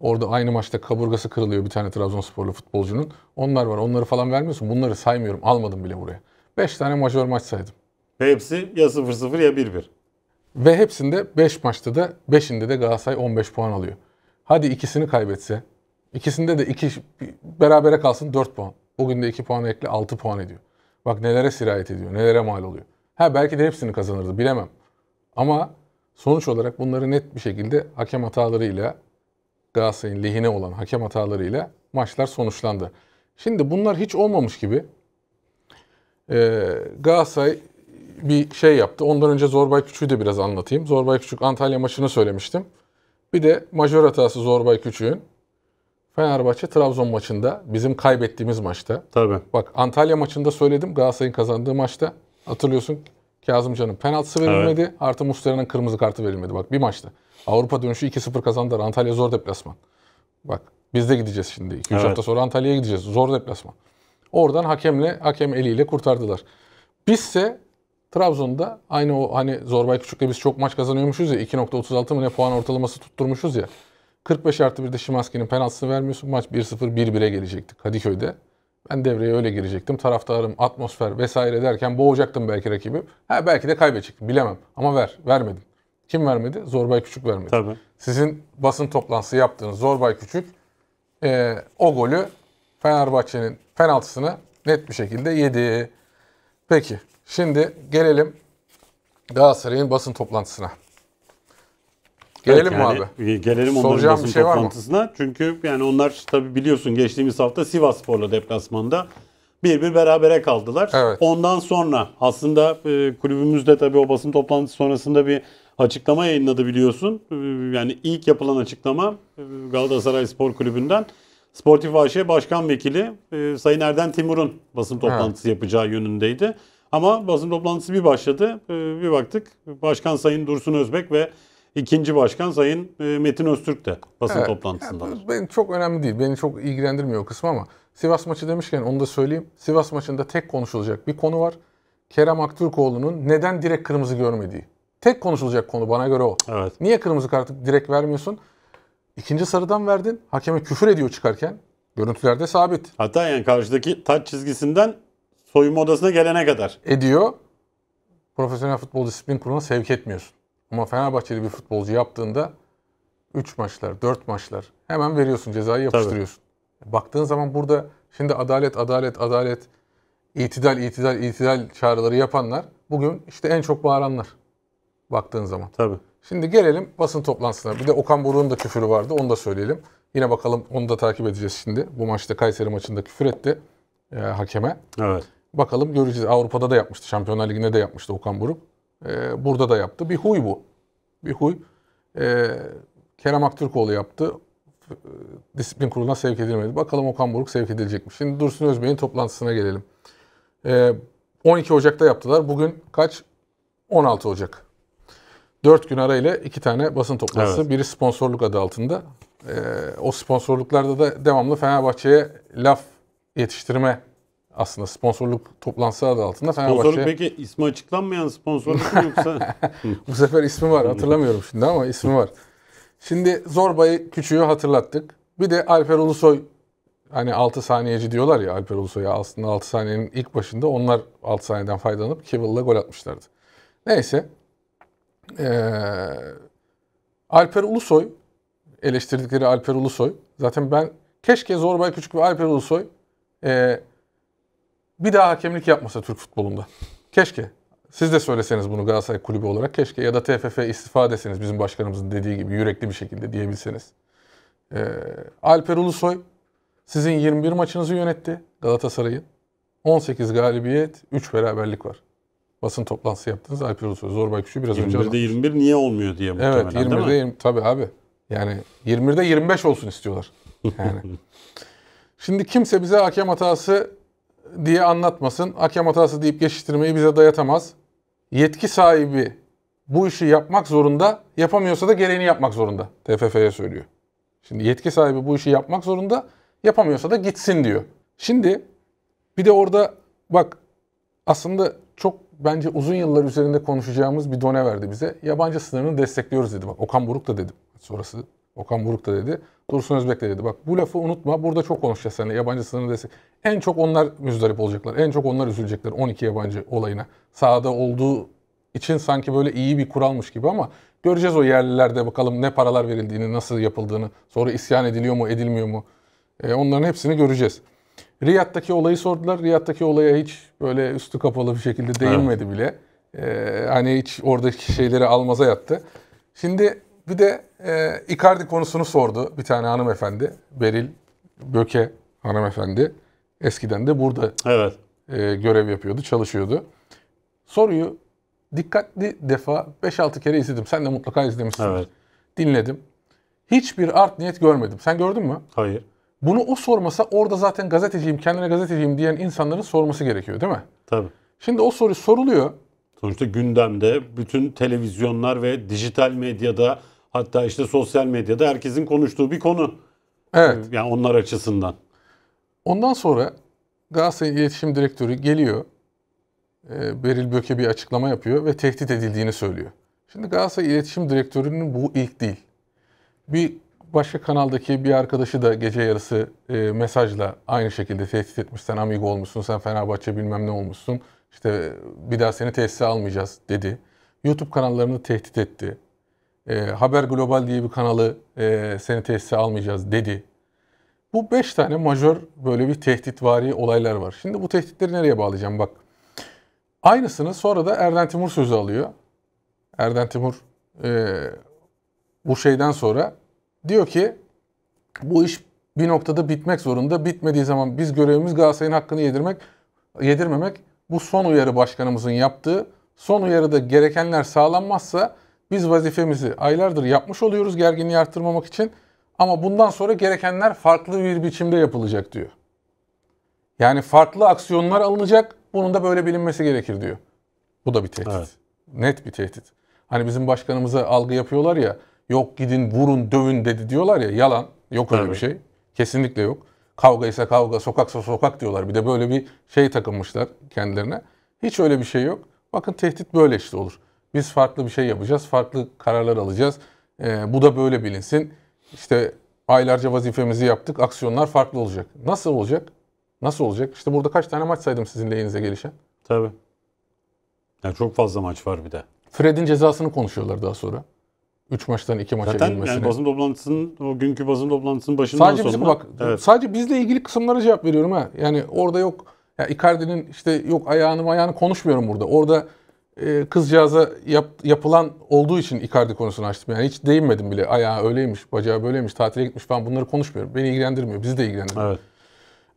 Orada aynı maçta kaburgası kırılıyor bir tane Trabzonsporlu futbolcunun. Onlar var. Onları falan vermiyorsun. Bunları saymıyorum. Almadım bile buraya. 5 tane majör maç saydım. Ve hepsi ya 0-0 ya 1-1. Ve hepsinde 5 maçta da 5'inde de Galatasaray 15 puan alıyor. Hadi ikisini kaybetse, ikisinde de iki berabere kalsın 4 puan. Bugün de 2 puan ekle 6 puan ediyor. Bak nelere sirayet ediyor, nelere mal oluyor. Ha belki de hepsini kazanırdı bilemem. Ama sonuç olarak bunları net bir şekilde hakem hatalarıyla Galatasaray'ın lehine olan hakem hatalarıyla maçlar sonuçlandı. Şimdi bunlar hiç olmamış gibi ee, Galatasaray bir şey yaptı. Ondan önce Zorbay Küçük'ü de biraz anlatayım. Zorbay Küçük Antalya maçını söylemiştim. Bir de majör hatası Zorbay Küçük'ün Fenerbahçe Trabzon maçında bizim kaybettiğimiz maçta. Tabii. Bak Antalya maçında söyledim Galatasaray'ın kazandığı maçta. Hatırlıyorsun Kazımcan'ın penaltısı verilmedi. Artı Muslera'nın kırmızı kartı verilmedi. Bak bir maçta. Avrupa dönüşü 2-0 kazandılar. Antalya zor deplasman. Bak biz de gideceğiz şimdi. 2-3 Evet. hafta sonra Antalya'ya gideceğiz. Zor deplasman. Oradan hakemle, hakem eliyle kurtardılar. Bizse Trabzon'da aynı o hani Zorbay Küçük'le biz çok maç kazanıyormuşuz ya 2.36 mı ne puan ortalaması tutturmuşuz ya. 45 artı 1'de Şimanski'nin penaltısını vermiyorsun. Maç 1-0 1-1'e gelecektik Kadıköy'de. Ben devreye öyle girecektim. Taraftarım, atmosfer vesaire derken boğacaktım belki rakibi. Ha belki de kaybedecektim bilemem. Ama ver, vermedim. Kim vermedi? Zorbay Küçük vermedi. Tabii. Sizin basın toplantısı yaptığınız Zorbay Küçük e, o golü Fenerbahçe'nin penaltısını net bir şekilde yedi. Peki şimdi gelelim Galatasaray'ın basın toplantısına. Gelelim Evet, mi yani, abi? e, Gelelim onların Soracağım basın şey toplantısına. Çünkü yani onlar tabii biliyorsun geçtiğimiz hafta Sivasspor'la deplasmanda bir bir berabere kaldılar. Evet. Ondan sonra aslında e, kulübümüz de tabii o basın toplantısı sonrasında bir açıklama yayınladı biliyorsun. E, yani ilk yapılan açıklama e, Galatasaray Spor Kulübü'nden Sportif AŞ Başkan Vekili e, Sayın Erden Timur'un basın toplantısı yapacağı yönündeydi. Ama basın toplantısı bir başladı. E, bir baktık Başkan Sayın Dursun Özbek ve ikinci başkan Sayın e, Metin Öztürk de basın Evet. toplantısında. Yani benim çok önemli değil. Beni çok ilgilendirmiyor o kısmı ama Sivas maçı demişken onu da söyleyeyim. Sivas maçında tek konuşulacak bir konu var. Kerem Aktürkoğlu'nun neden direkt kırmızı görmediği. Tek konuşulacak konu bana göre o. Evet. Niye kırmızı kartı direkt vermiyorsun? İkinci sarıdan verdin. Hakeme küfür ediyor çıkarken. Görüntülerde sabit. Hatta yani karşıdaki taç çizgisinden soyunma odasına gelene kadar. Ediyor. Profesyonel futbol disiplin kuruluna sevk etmiyorsun. Ama Fenerbahçeli bir futbolcu yaptığında 3 maçlar, 4 maçlar hemen veriyorsun cezayı yapıştırıyorsun. Baktığın zaman burada şimdi adalet, adalet, adalet, itidal, itidal, itidal çağrıları yapanlar bugün işte en çok bağıranlar. Baktığın zaman. Tabii. Şimdi gelelim basın toplantısına. Bir de Okan Buruk'un da küfürü vardı. Onu da söyleyelim. Yine bakalım onu da takip edeceğiz şimdi. Bu maçta Kayseri maçında küfür etti e, hakeme. Evet. Bakalım göreceğiz. Avrupa'da da yapmıştı. Şampiyonlar Ligi'nde de yapmıştı Okan Buruk. E, burada da yaptı. Bir huy bu. Bir huy. E, Kerem Aktürkoğlu yaptı. E, Disiplin kuruluna sevk edilmedi. Bakalım Okan Buruk sevk edilecek mi? Şimdi Dursun Özbey'in toplantısına gelelim. E, 12 Ocak'ta yaptılar. Bugün kaç? 16 Ocak. 4 gün arayla iki tane basın toplantısı. Evet. Biri sponsorluk adı altında. Ee, o sponsorluklarda da devamlı Fenerbahçe'ye laf yetiştirme aslında sponsorluk toplantısı adı altında Sponsorluk Fenerbahçe. peki ismi açıklanmayan sponsorluk mu yoksa? (laughs) Bu sefer ismi var hatırlamıyorum şimdi ama ismi var. Şimdi Zorba'yı küçüğü hatırlattık. Bir de Alper Ulusoy hani 6 saniyeci diyorlar ya Alper Ulusoy'a aslında 6 saniyenin ilk başında onlar 6 saniyeden faydalanıp Kivill'la gol atmışlardı. Neyse. Ee, Alper Ulusoy eleştirdikleri Alper Ulusoy zaten ben keşke Zorbay Küçük ve Alper Ulusoy ee, bir daha hakemlik yapmasa Türk futbolunda. Keşke. Siz de söyleseniz bunu Galatasaray Kulübü olarak keşke ya da TFF istifa deseniz bizim başkanımızın dediği gibi yürekli bir şekilde diyebilseniz. Ee, Alper Ulusoy sizin 21 maçınızı yönetti Galatasaray'ın. 18 galibiyet, 3 beraberlik var. Basın toplantısı yaptınız Alper Ulusoy. Zorbay Küçük'ü biraz önce 21'de anlattım. 21 niye olmuyor diye muhtemelen Evet değil 21'de mi? 20, tabii abi. Yani 21'de 25 olsun istiyorlar. Yani. (laughs) Şimdi kimse bize hakem hatası diye anlatmasın. Hakem hatası deyip geçiştirmeyi bize dayatamaz. Yetki sahibi bu işi yapmak zorunda. Yapamıyorsa da gereğini yapmak zorunda. TFF'ye söylüyor. Şimdi yetki sahibi bu işi yapmak zorunda. Yapamıyorsa da gitsin diyor. Şimdi bir de orada bak aslında çok bence uzun yıllar üzerinde konuşacağımız bir done verdi bize. Yabancı sınırını destekliyoruz dedi. Bak Okan Buruk da dedi. Sonrası Okan Buruk da dedi. Dursun Özbek de dedi. Bak bu lafı unutma. Burada çok konuşacağız seninle. Yabancı sınırını destek. En çok onlar müzdarip olacaklar. En çok onlar üzülecekler 12 yabancı olayına. Sahada olduğu için sanki böyle iyi bir kuralmış gibi ama göreceğiz o yerlilerde bakalım ne paralar verildiğini, nasıl yapıldığını. Sonra isyan ediliyor mu, edilmiyor mu? E, onların hepsini göreceğiz. Riyad'daki olayı sordular. Riyad'daki olaya hiç böyle üstü kapalı bir şekilde değinmedi bile. Ee, hani hiç oradaki şeyleri almaza yattı. Şimdi bir de e, Icardi konusunu sordu bir tane hanımefendi. Beril Böke hanımefendi. Eskiden de burada Evet. e, görev yapıyordu, çalışıyordu. Soruyu dikkatli defa 5-6 kere izledim. Sen de mutlaka izlemişsin. Evet. Dinledim. Hiçbir art niyet görmedim. Sen gördün mü? Hayır. Bunu o sormasa orada zaten gazeteciyim, kendine gazeteciyim diyen insanların sorması gerekiyor değil mi? Tabii. Şimdi o soru soruluyor. Sonuçta gündemde bütün televizyonlar ve dijital medyada hatta işte sosyal medyada herkesin konuştuğu bir konu. Evet. Yani onlar açısından. Ondan sonra Galatasaray İletişim Direktörü geliyor. e, Beril Böke bir açıklama yapıyor ve tehdit edildiğini söylüyor. Şimdi Galatasaray İletişim Direktörü'nün bu ilk değil. Bir başka kanaldaki bir arkadaşı da gece yarısı e, mesajla aynı şekilde tehdit etmiş. Sen amigo olmuşsun, sen Fenerbahçe bilmem ne olmuşsun. İşte bir daha seni tesise almayacağız dedi. YouTube kanallarını tehdit etti. E, Haber Global diye bir kanalı e, seni tesise almayacağız dedi. Bu beş tane majör böyle bir tehditvari olaylar var. Şimdi bu tehditleri nereye bağlayacağım bak. Aynısını sonra da Erden Timur sözü alıyor. Erden Timur e, bu şeyden sonra diyor ki bu iş bir noktada bitmek zorunda. Bitmediği zaman biz görevimiz Galatasaray'ın hakkını yedirmek, yedirmemek. Bu son uyarı başkanımızın yaptığı. Son uyarıda gerekenler sağlanmazsa biz vazifemizi aylardır yapmış oluyoruz gerginliği arttırmamak için. Ama bundan sonra gerekenler farklı bir biçimde yapılacak diyor. Yani farklı aksiyonlar alınacak. Bunun da böyle bilinmesi gerekir diyor. Bu da bir tehdit. Evet. Net bir tehdit. Hani bizim başkanımıza algı yapıyorlar ya. Yok gidin vurun dövün dedi diyorlar ya. Yalan. Yok öyle Tabii. bir şey. Kesinlikle yok. Kavga ise kavga, sokaksa sokak diyorlar. Bir de böyle bir şey takılmışlar kendilerine. Hiç öyle bir şey yok. Bakın tehdit böyle işte olur. Biz farklı bir şey yapacağız, farklı kararlar alacağız. Ee, bu da böyle bilinsin. İşte aylarca vazifemizi yaptık, aksiyonlar farklı olacak. Nasıl olacak? Nasıl olacak? İşte burada kaç tane maç saydım sizin lehinize gelişen. Tabii. Yani çok fazla maç var bir de. Fred'in cezasını konuşuyorlar daha sonra. 3 maçtan 2 maça Zaten girmesini. yani basın toplantısının o günkü basın toplantısının başından Sadece bizim bak evet. sadece bizle ilgili kısımlara cevap veriyorum ha. Yani orada yok ya Icardi'nin işte yok ayağını ayağını konuşmuyorum burada. Orada e, kızcağıza yap, yapılan olduğu için Icardi konusunu açtım. Yani hiç değinmedim bile. Ayağı öyleymiş, bacağı böyleymiş, tatile gitmiş falan bunları konuşmuyorum. Beni ilgilendirmiyor. Bizi de ilgilendirmiyor. Evet.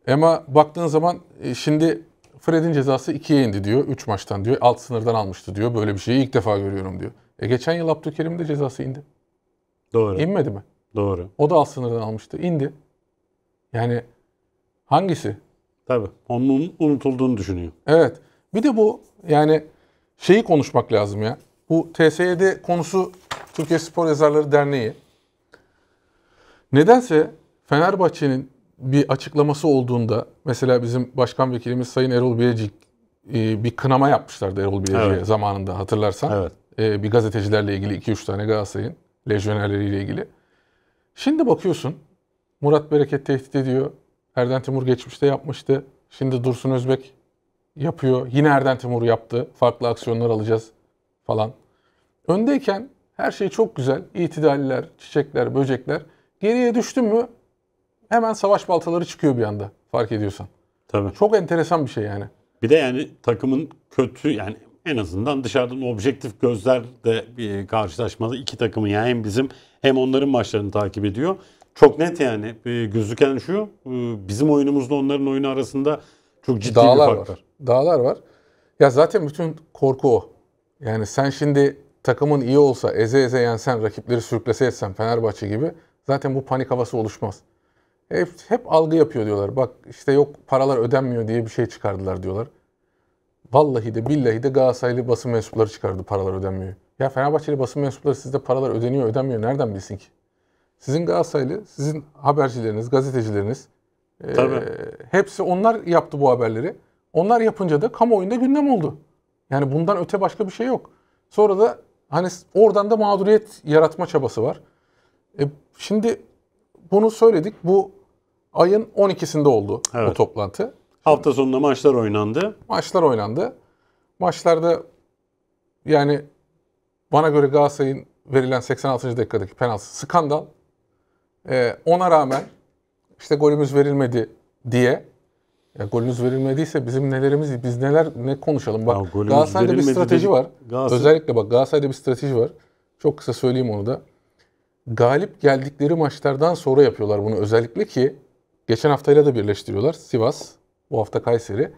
Ama baktığın zaman e, şimdi Fred'in cezası 2'ye indi diyor. 3 maçtan diyor. Alt sınırdan almıştı diyor. Böyle bir şeyi ilk defa görüyorum diyor. E geçen yıl Abdülkerim'in de cezası indi. Doğru. İnmedi mi? Doğru. O da alt sınırdan almıştı. İndi. Yani hangisi? Tabii. Onun unutulduğunu düşünüyor. Evet. Bir de bu yani şeyi konuşmak lazım ya. Bu TSYD konusu Türkiye Spor Yazarları Derneği. Nedense Fenerbahçe'nin bir açıklaması olduğunda mesela bizim başkan vekilimiz Sayın Erol Bilecik e, bir kınama yapmışlardı Erol Bilecik'e Evet. zamanında hatırlarsan. Evet. E, bir gazetecilerle ilgili 2-3 tane Galatasaray'ın lejyonerleriyle ilgili. Şimdi bakıyorsun Murat Bereket tehdit ediyor. Erden Timur geçmişte yapmıştı. Şimdi Dursun Özbek yapıyor. Yine Erden Timur yaptı. Farklı aksiyonlar alacağız falan. Öndeyken her şey çok güzel. İtidaliler, çiçekler, böcekler. Geriye düştün mü hemen savaş baltaları çıkıyor bir anda fark ediyorsan. Tabii. Çok enteresan bir şey yani. Bir de yani takımın kötü yani en azından dışarıdan objektif gözler de bir karşılaşmada iki takımın yani hem bizim hem onların maçlarını takip ediyor. Çok net yani gözüken şu e, bizim oyunumuzla onların oyunu arasında çok ciddi Dağlar bir fark var. var. Dağlar var. Ya zaten bütün korku o. Yani sen şimdi takımın iyi olsa, eze eze yensen, rakipleri sürüklese etsen Fenerbahçe gibi zaten bu panik havası oluşmaz. Hep, hep algı yapıyor diyorlar. Bak işte yok paralar ödenmiyor diye bir şey çıkardılar diyorlar. Vallahi de billahi de Galatasaraylı basın mensupları çıkardı paralar ödenmiyor. Ya Fenerbahçeli basın mensupları sizde paralar ödeniyor ödenmiyor nereden bilsin ki? Sizin Galatasaraylı, sizin habercileriniz, gazetecileriniz Tabii. hepsi onlar yaptı bu haberleri. Onlar yapınca da kamuoyunda gündem oldu. Yani bundan öte başka bir şey yok. Sonra da hani oradan da mağduriyet yaratma çabası var. E, şimdi bunu söyledik. Bu ayın 12'sinde oldu bu Evet. toplantı. Hafta sonunda maçlar oynandı. Maçlar oynandı. Maçlarda yani bana göre Galatasaray'ın verilen 86. dakikadaki penaltı skandal. Ee, ona rağmen işte golümüz verilmedi diye ya golünüz verilmediyse bizim nelerimiz biz neler ne konuşalım. Bak Ya Galatasaray'da bir strateji dedik. var. Galatasaray- Özellikle bak Galatasaray'da bir strateji var. Çok kısa söyleyeyim onu da. Galip geldikleri maçlardan sonra yapıyorlar bunu özellikle ki geçen haftayla da birleştiriyorlar. Sivas, bu hafta Kayseri.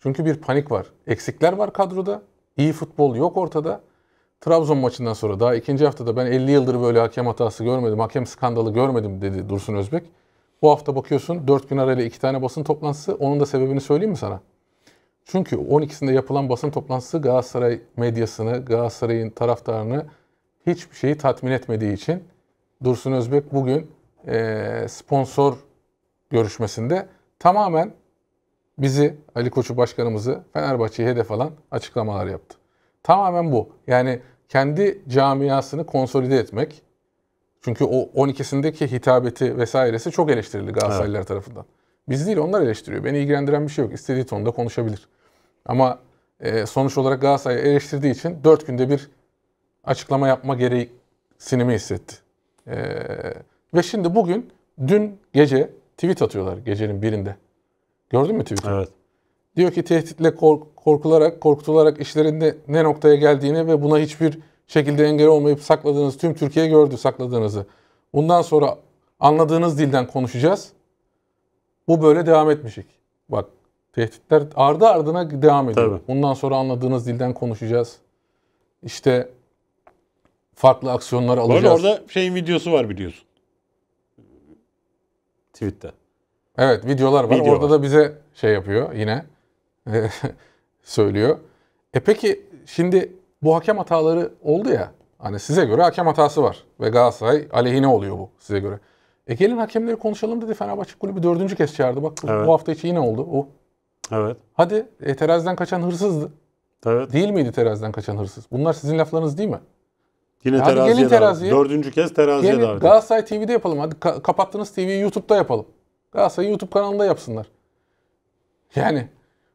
Çünkü bir panik var. Eksikler var kadroda. İyi futbol yok ortada. Trabzon maçından sonra daha ikinci haftada ben 50 yıldır böyle hakem hatası görmedim, hakem skandalı görmedim dedi Dursun Özbek. Bu hafta bakıyorsun 4 gün arayla 2 tane basın toplantısı. Onun da sebebini söyleyeyim mi sana? Çünkü 12'sinde yapılan basın toplantısı Galatasaray medyasını, Galatasaray'ın taraftarını hiçbir şeyi tatmin etmediği için Dursun Özbek bugün eee, sponsor görüşmesinde tamamen bizi, Ali Koç'u başkanımızı Fenerbahçe'ye hedef alan açıklamalar yaptı. Tamamen bu. Yani kendi camiasını konsolide etmek. Çünkü o 12'sindeki hitabeti vesairesi çok eleştirildi Galatasaraylılar tarafından. Biz değil onlar eleştiriyor. Beni ilgilendiren bir şey yok. İstediği tonda konuşabilir. Ama e, sonuç olarak Galatasaray'ı eleştirdiği için 4 günde bir açıklama yapma gereksinimi hissetti. E, ve şimdi bugün, dün gece tweet atıyorlar gecenin birinde. Gördün mü tweet'i? Evet. Diyor ki tehditle kork- korkularak, korkutularak işlerinde ne noktaya geldiğini ve buna hiçbir şekilde engel olmayıp sakladığınız tüm Türkiye gördü sakladığınızı. Bundan sonra anladığınız dilden konuşacağız. Bu böyle devam etmeyecek. Bak tehditler ardı ardına devam ediyor. Tabii. Bundan sonra anladığınız dilden konuşacağız. İşte farklı aksiyonlar alacağız. arada orada şeyin videosu var biliyorsun. Tweet'te. Evet videolar var. Video Orada var. da bize şey yapıyor yine. (laughs) söylüyor. E peki şimdi bu hakem hataları oldu ya. Hani size göre hakem hatası var. Ve Galatasaray aleyhine oluyor bu size göre. E gelin hakemleri konuşalım dedi Fenerbahçe kulübü dördüncü kez çağırdı. Bak bu- Evet. bu hafta içi yine oldu o. Evet. Hadi e, teraziden kaçan hırsızdı. Evet. Değil miydi teraziden kaçan hırsız? Bunlar sizin laflarınız değil mi? Yine Hadi teraziye gelin teraziye. Dördüncü kez teraziye Gelin davet. Galatasaray TV'de yapalım. Hadi ka- kapattığınız TV'yi YouTube'da yapalım. Galatasaray YouTube kanalında yapsınlar. Yani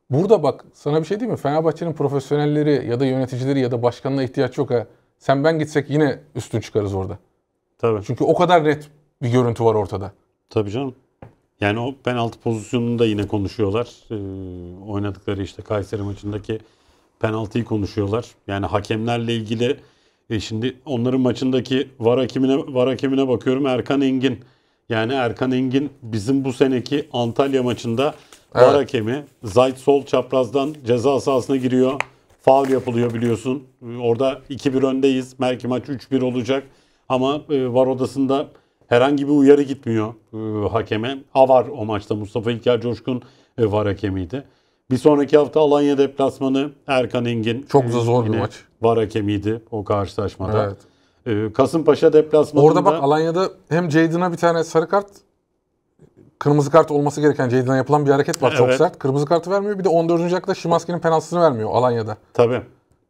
burada bak sana bir şey diyeyim mi? Fenerbahçe'nin profesyonelleri ya da yöneticileri ya da başkanına ihtiyaç yok ha. Sen ben gitsek yine üstün çıkarız orada. Tabii. Çünkü o kadar net bir görüntü var ortada. Tabii canım. Yani o penaltı pozisyonunu da yine konuşuyorlar. Ee, oynadıkları işte Kayseri maçındaki penaltıyı konuşuyorlar. Yani hakemlerle ilgili e, şimdi onların maçındaki var hakemine var hakemine bakıyorum Erkan Engin. Yani Erkan Engin bizim bu seneki Antalya maçında var Evet. hakemi. Zayt sol çaprazdan ceza sahasına giriyor. Faul yapılıyor biliyorsun. Orada 2-1 öndeyiz. Belki maç 3-1 olacak. Ama e, var odasında herhangi bir uyarı gitmiyor e, hakeme. Avar o maçta Mustafa İlker Coşkun e, var hakemiydi. Bir sonraki hafta Alanya deplasmanı Erkan Engin. Çok da zor bir maç. Var hakemiydi o karşılaşmada. Evet. Kasımpaşa deplasmanında Orada bak Alanya'da hem Jadon'a bir tane sarı kart kırmızı kart olması gereken Jadon'a yapılan bir hareket var çok Evet. sert. Kırmızı kartı vermiyor. Bir de 14. dakikada Şimanski'nin penaltısını vermiyor Alanya'da. tabii.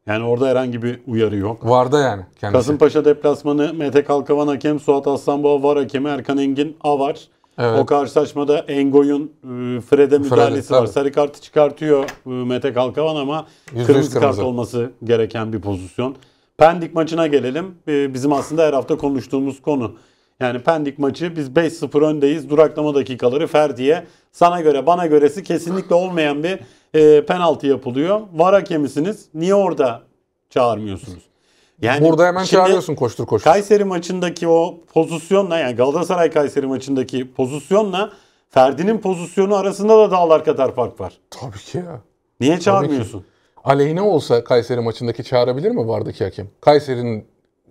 Yani orada herhangi bir uyarı yok. Varda yani kendisi. Kasımpaşa deplasmanı Mete Kalkavan hakem, Suat Aslanboğa var hakemi, Erkan Engin Avar. Evet. O karşılaşmada Engoy'un e, Fred'e müdahalesi var. tabii. Sarı kartı çıkartıyor e, Mete Kalkavan ama yüz kırmızı kart kırmızı. olması gereken bir pozisyon. Pendik maçına gelelim. E, Bizim aslında her hafta konuştuğumuz konu. Yani Pendik maçı biz 5-0 öndeyiz. Duraklama dakikaları Ferdi'ye. Sana göre bana göresi kesinlikle olmayan bir e, penaltı yapılıyor. Var hakemisiniz. Niye orada çağırmıyorsunuz? Yani Burada hemen çağırıyorsun koştur koştur. Kayseri maçındaki o pozisyonla yani Galatasaray Kayseri maçındaki pozisyonla Ferdi'nin pozisyonu arasında da dağlar kadar fark var. Tabii ki ya. Niye çağırmıyorsun? Aleyhine olsa Kayseri maçındaki çağırabilir mi vardaki hakem? Kayseri'nin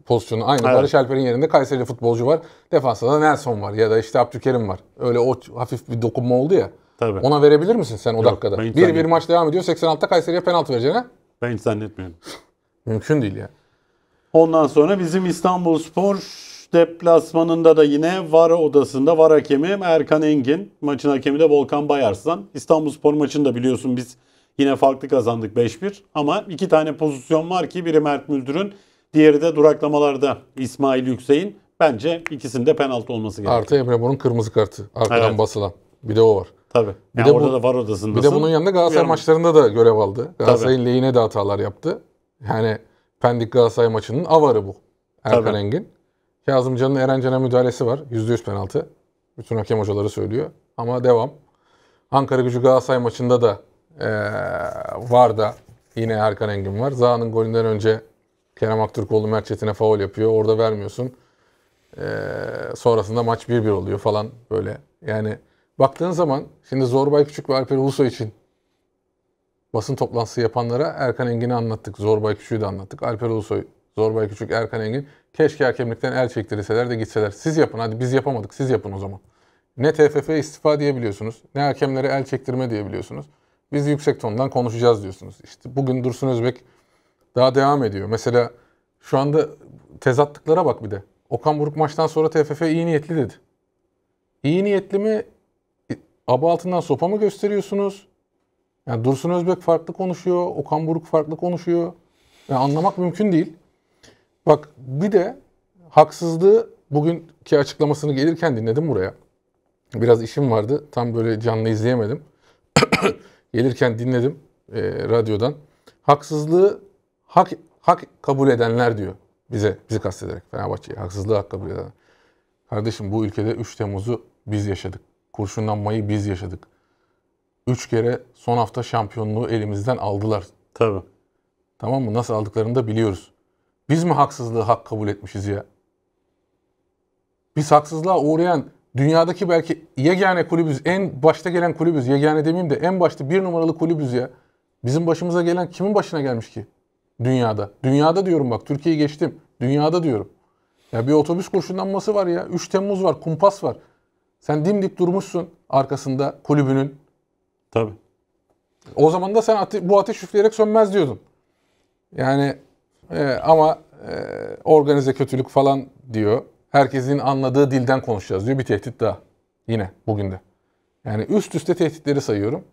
pozisyonu aynı. Evet. Barış Alper'in yerinde Kayseri futbolcu var. Defansta da Nelson var ya da işte Abdülkerim var. Öyle o hafif bir dokunma oldu ya. Tabii. Ona verebilir misin sen o dakikada? ben hiç 1-1 zannetmiyorum. maç devam ediyor. 86'ta Kayseri'ye penaltı vereceksin ha? Ben hiç zannetmiyorum. (laughs) Mümkün değil ya. Ondan sonra bizim İstanbul Spor deplasmanında da yine VAR odasında VAR hakemi Erkan Engin. Maçın hakemi de Volkan Bayarslan. İstanbul Spor maçında biliyorsun biz yine farklı kazandık 5-1. Ama iki tane pozisyon var ki biri Mert Müldür'ün diğeri de duraklamalarda İsmail Yüksek'in. Bence ikisinde penaltı olması gerekiyor. Artı Emre Mor'un kırmızı kartı. Arkadan Evet. basılan. Bir de o var. Tabii. Bir Yani de orada bu- da VAR Bir odasındasın. de bunun yanında Galatasaray Uyarım. maçlarında da görev aldı. Galatasaray'ın lehine de hatalar yaptı. Yani Pendik Galatasaray maçının avarı bu. Erkan Tabii. Engin. Kazımcan'ın Erencan'a müdahalesi var. %100 penaltı. Bütün hakem hocaları söylüyor. Ama devam. Ankara gücü Galatasaray maçında da eee var da yine Erkan Engin var. Zaha'nın golünden önce Kerem Aktürkoğlu Mert Çetin'e faul yapıyor. Orada vermiyorsun. Eee, sonrasında maç 1-1 oluyor falan böyle. Yani baktığın zaman şimdi Zorbay Küçük ve Alper Ulusoy için basın toplantısı yapanlara Erkan Engin'i anlattık. Zorbay Küçük'ü de anlattık. Alper Ulusoy, Zorbay Küçük, Erkan Engin. Keşke hakemlikten el çektirseler de gitseler. Siz yapın hadi biz yapamadık siz yapın o zaman. Ne TFF istifa diyebiliyorsunuz ne hakemlere el çektirme diyebiliyorsunuz. Biz yüksek tondan konuşacağız diyorsunuz. İşte bugün Dursun Özbek daha devam ediyor. Mesela şu anda tezatlıklara bak bir de. Okan Buruk maçtan sonra TFF iyi niyetli dedi. İyi niyetli mi? Aba altından sopa mı gösteriyorsunuz? Yani Dursun Özbek farklı konuşuyor, Okan Buruk farklı konuşuyor. Yani anlamak mümkün değil. Bak bir de haksızlığı bugünkü açıklamasını gelirken dinledim buraya. Biraz işim vardı. Tam böyle canlı izleyemedim. (coughs) gelirken dinledim e, radyodan. Haksızlığı hak, hak kabul edenler diyor bize, bizi kastederek Fenerbahçe'ye. Haksızlığı hak kabul edenler. Kardeşim bu ülkede 3 Temmuz'u biz yaşadık. Kurşunlanmayı biz yaşadık. 3 kere son hafta şampiyonluğu elimizden aldılar. Tabii. Tamam mı? Nasıl aldıklarını da biliyoruz. Biz mi haksızlığı hak kabul etmişiz ya? Biz haksızlığa uğrayan dünyadaki belki yegane kulübüz, en başta gelen kulübüz, yegane demeyeyim de en başta bir numaralı kulübüz ya. Bizim başımıza gelen kimin başına gelmiş ki? Dünyada. Dünyada diyorum bak, Türkiye'yi geçtim. Dünyada diyorum. Ya bir otobüs kurşunlanması var ya. 3 Temmuz var, kumpas var. Sen dimdik durmuşsun arkasında kulübünün. Tabii. O zaman da sen ate- bu ateş üfleyerek sönmez diyordun. Yani e, ama e, organize kötülük falan diyor. Herkesin anladığı dilden konuşacağız diyor. Bir tehdit daha. Yine bugün de. Yani üst üste tehditleri sayıyorum.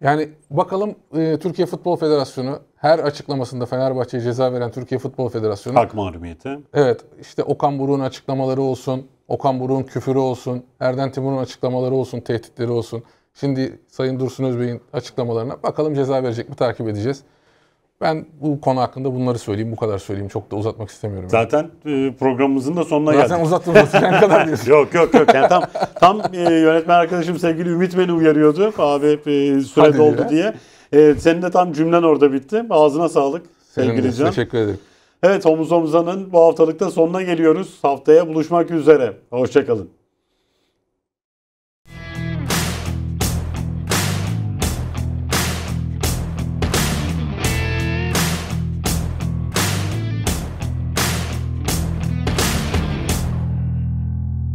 Yani bakalım e, Türkiye Futbol Federasyonu her açıklamasında Fenerbahçe'ye ceza veren Türkiye Futbol Federasyonu Hak mahrumiyeti. Evet işte Okan Buruk'un açıklamaları olsun, Okan Buruk'un küfürü olsun, Erden Timur'un açıklamaları olsun, tehditleri olsun. Şimdi Sayın Dursun Özbey'in açıklamalarına bakalım ceza verecek mi takip edeceğiz. Ben bu konu hakkında bunları söyleyeyim, bu kadar söyleyeyim. Çok da uzatmak istemiyorum. Zaten e, programımızın da sonuna Zaten geldik. uzattım uzatacağım (laughs) kadar diyorsun. Yok yok yok. Yani tam tam e, yönetmen arkadaşım sevgili Ümit beni uyarıyordu. Abi e, süre Hadi doldu diyor. diye. E, senin de tam cümlen orada bitti. Ağzına sağlık Senin sevgili Can. teşekkür ederim. Evet Omuz Omuza'nın bu haftalıkta sonuna geliyoruz. Haftaya buluşmak üzere. Hoşçakalın.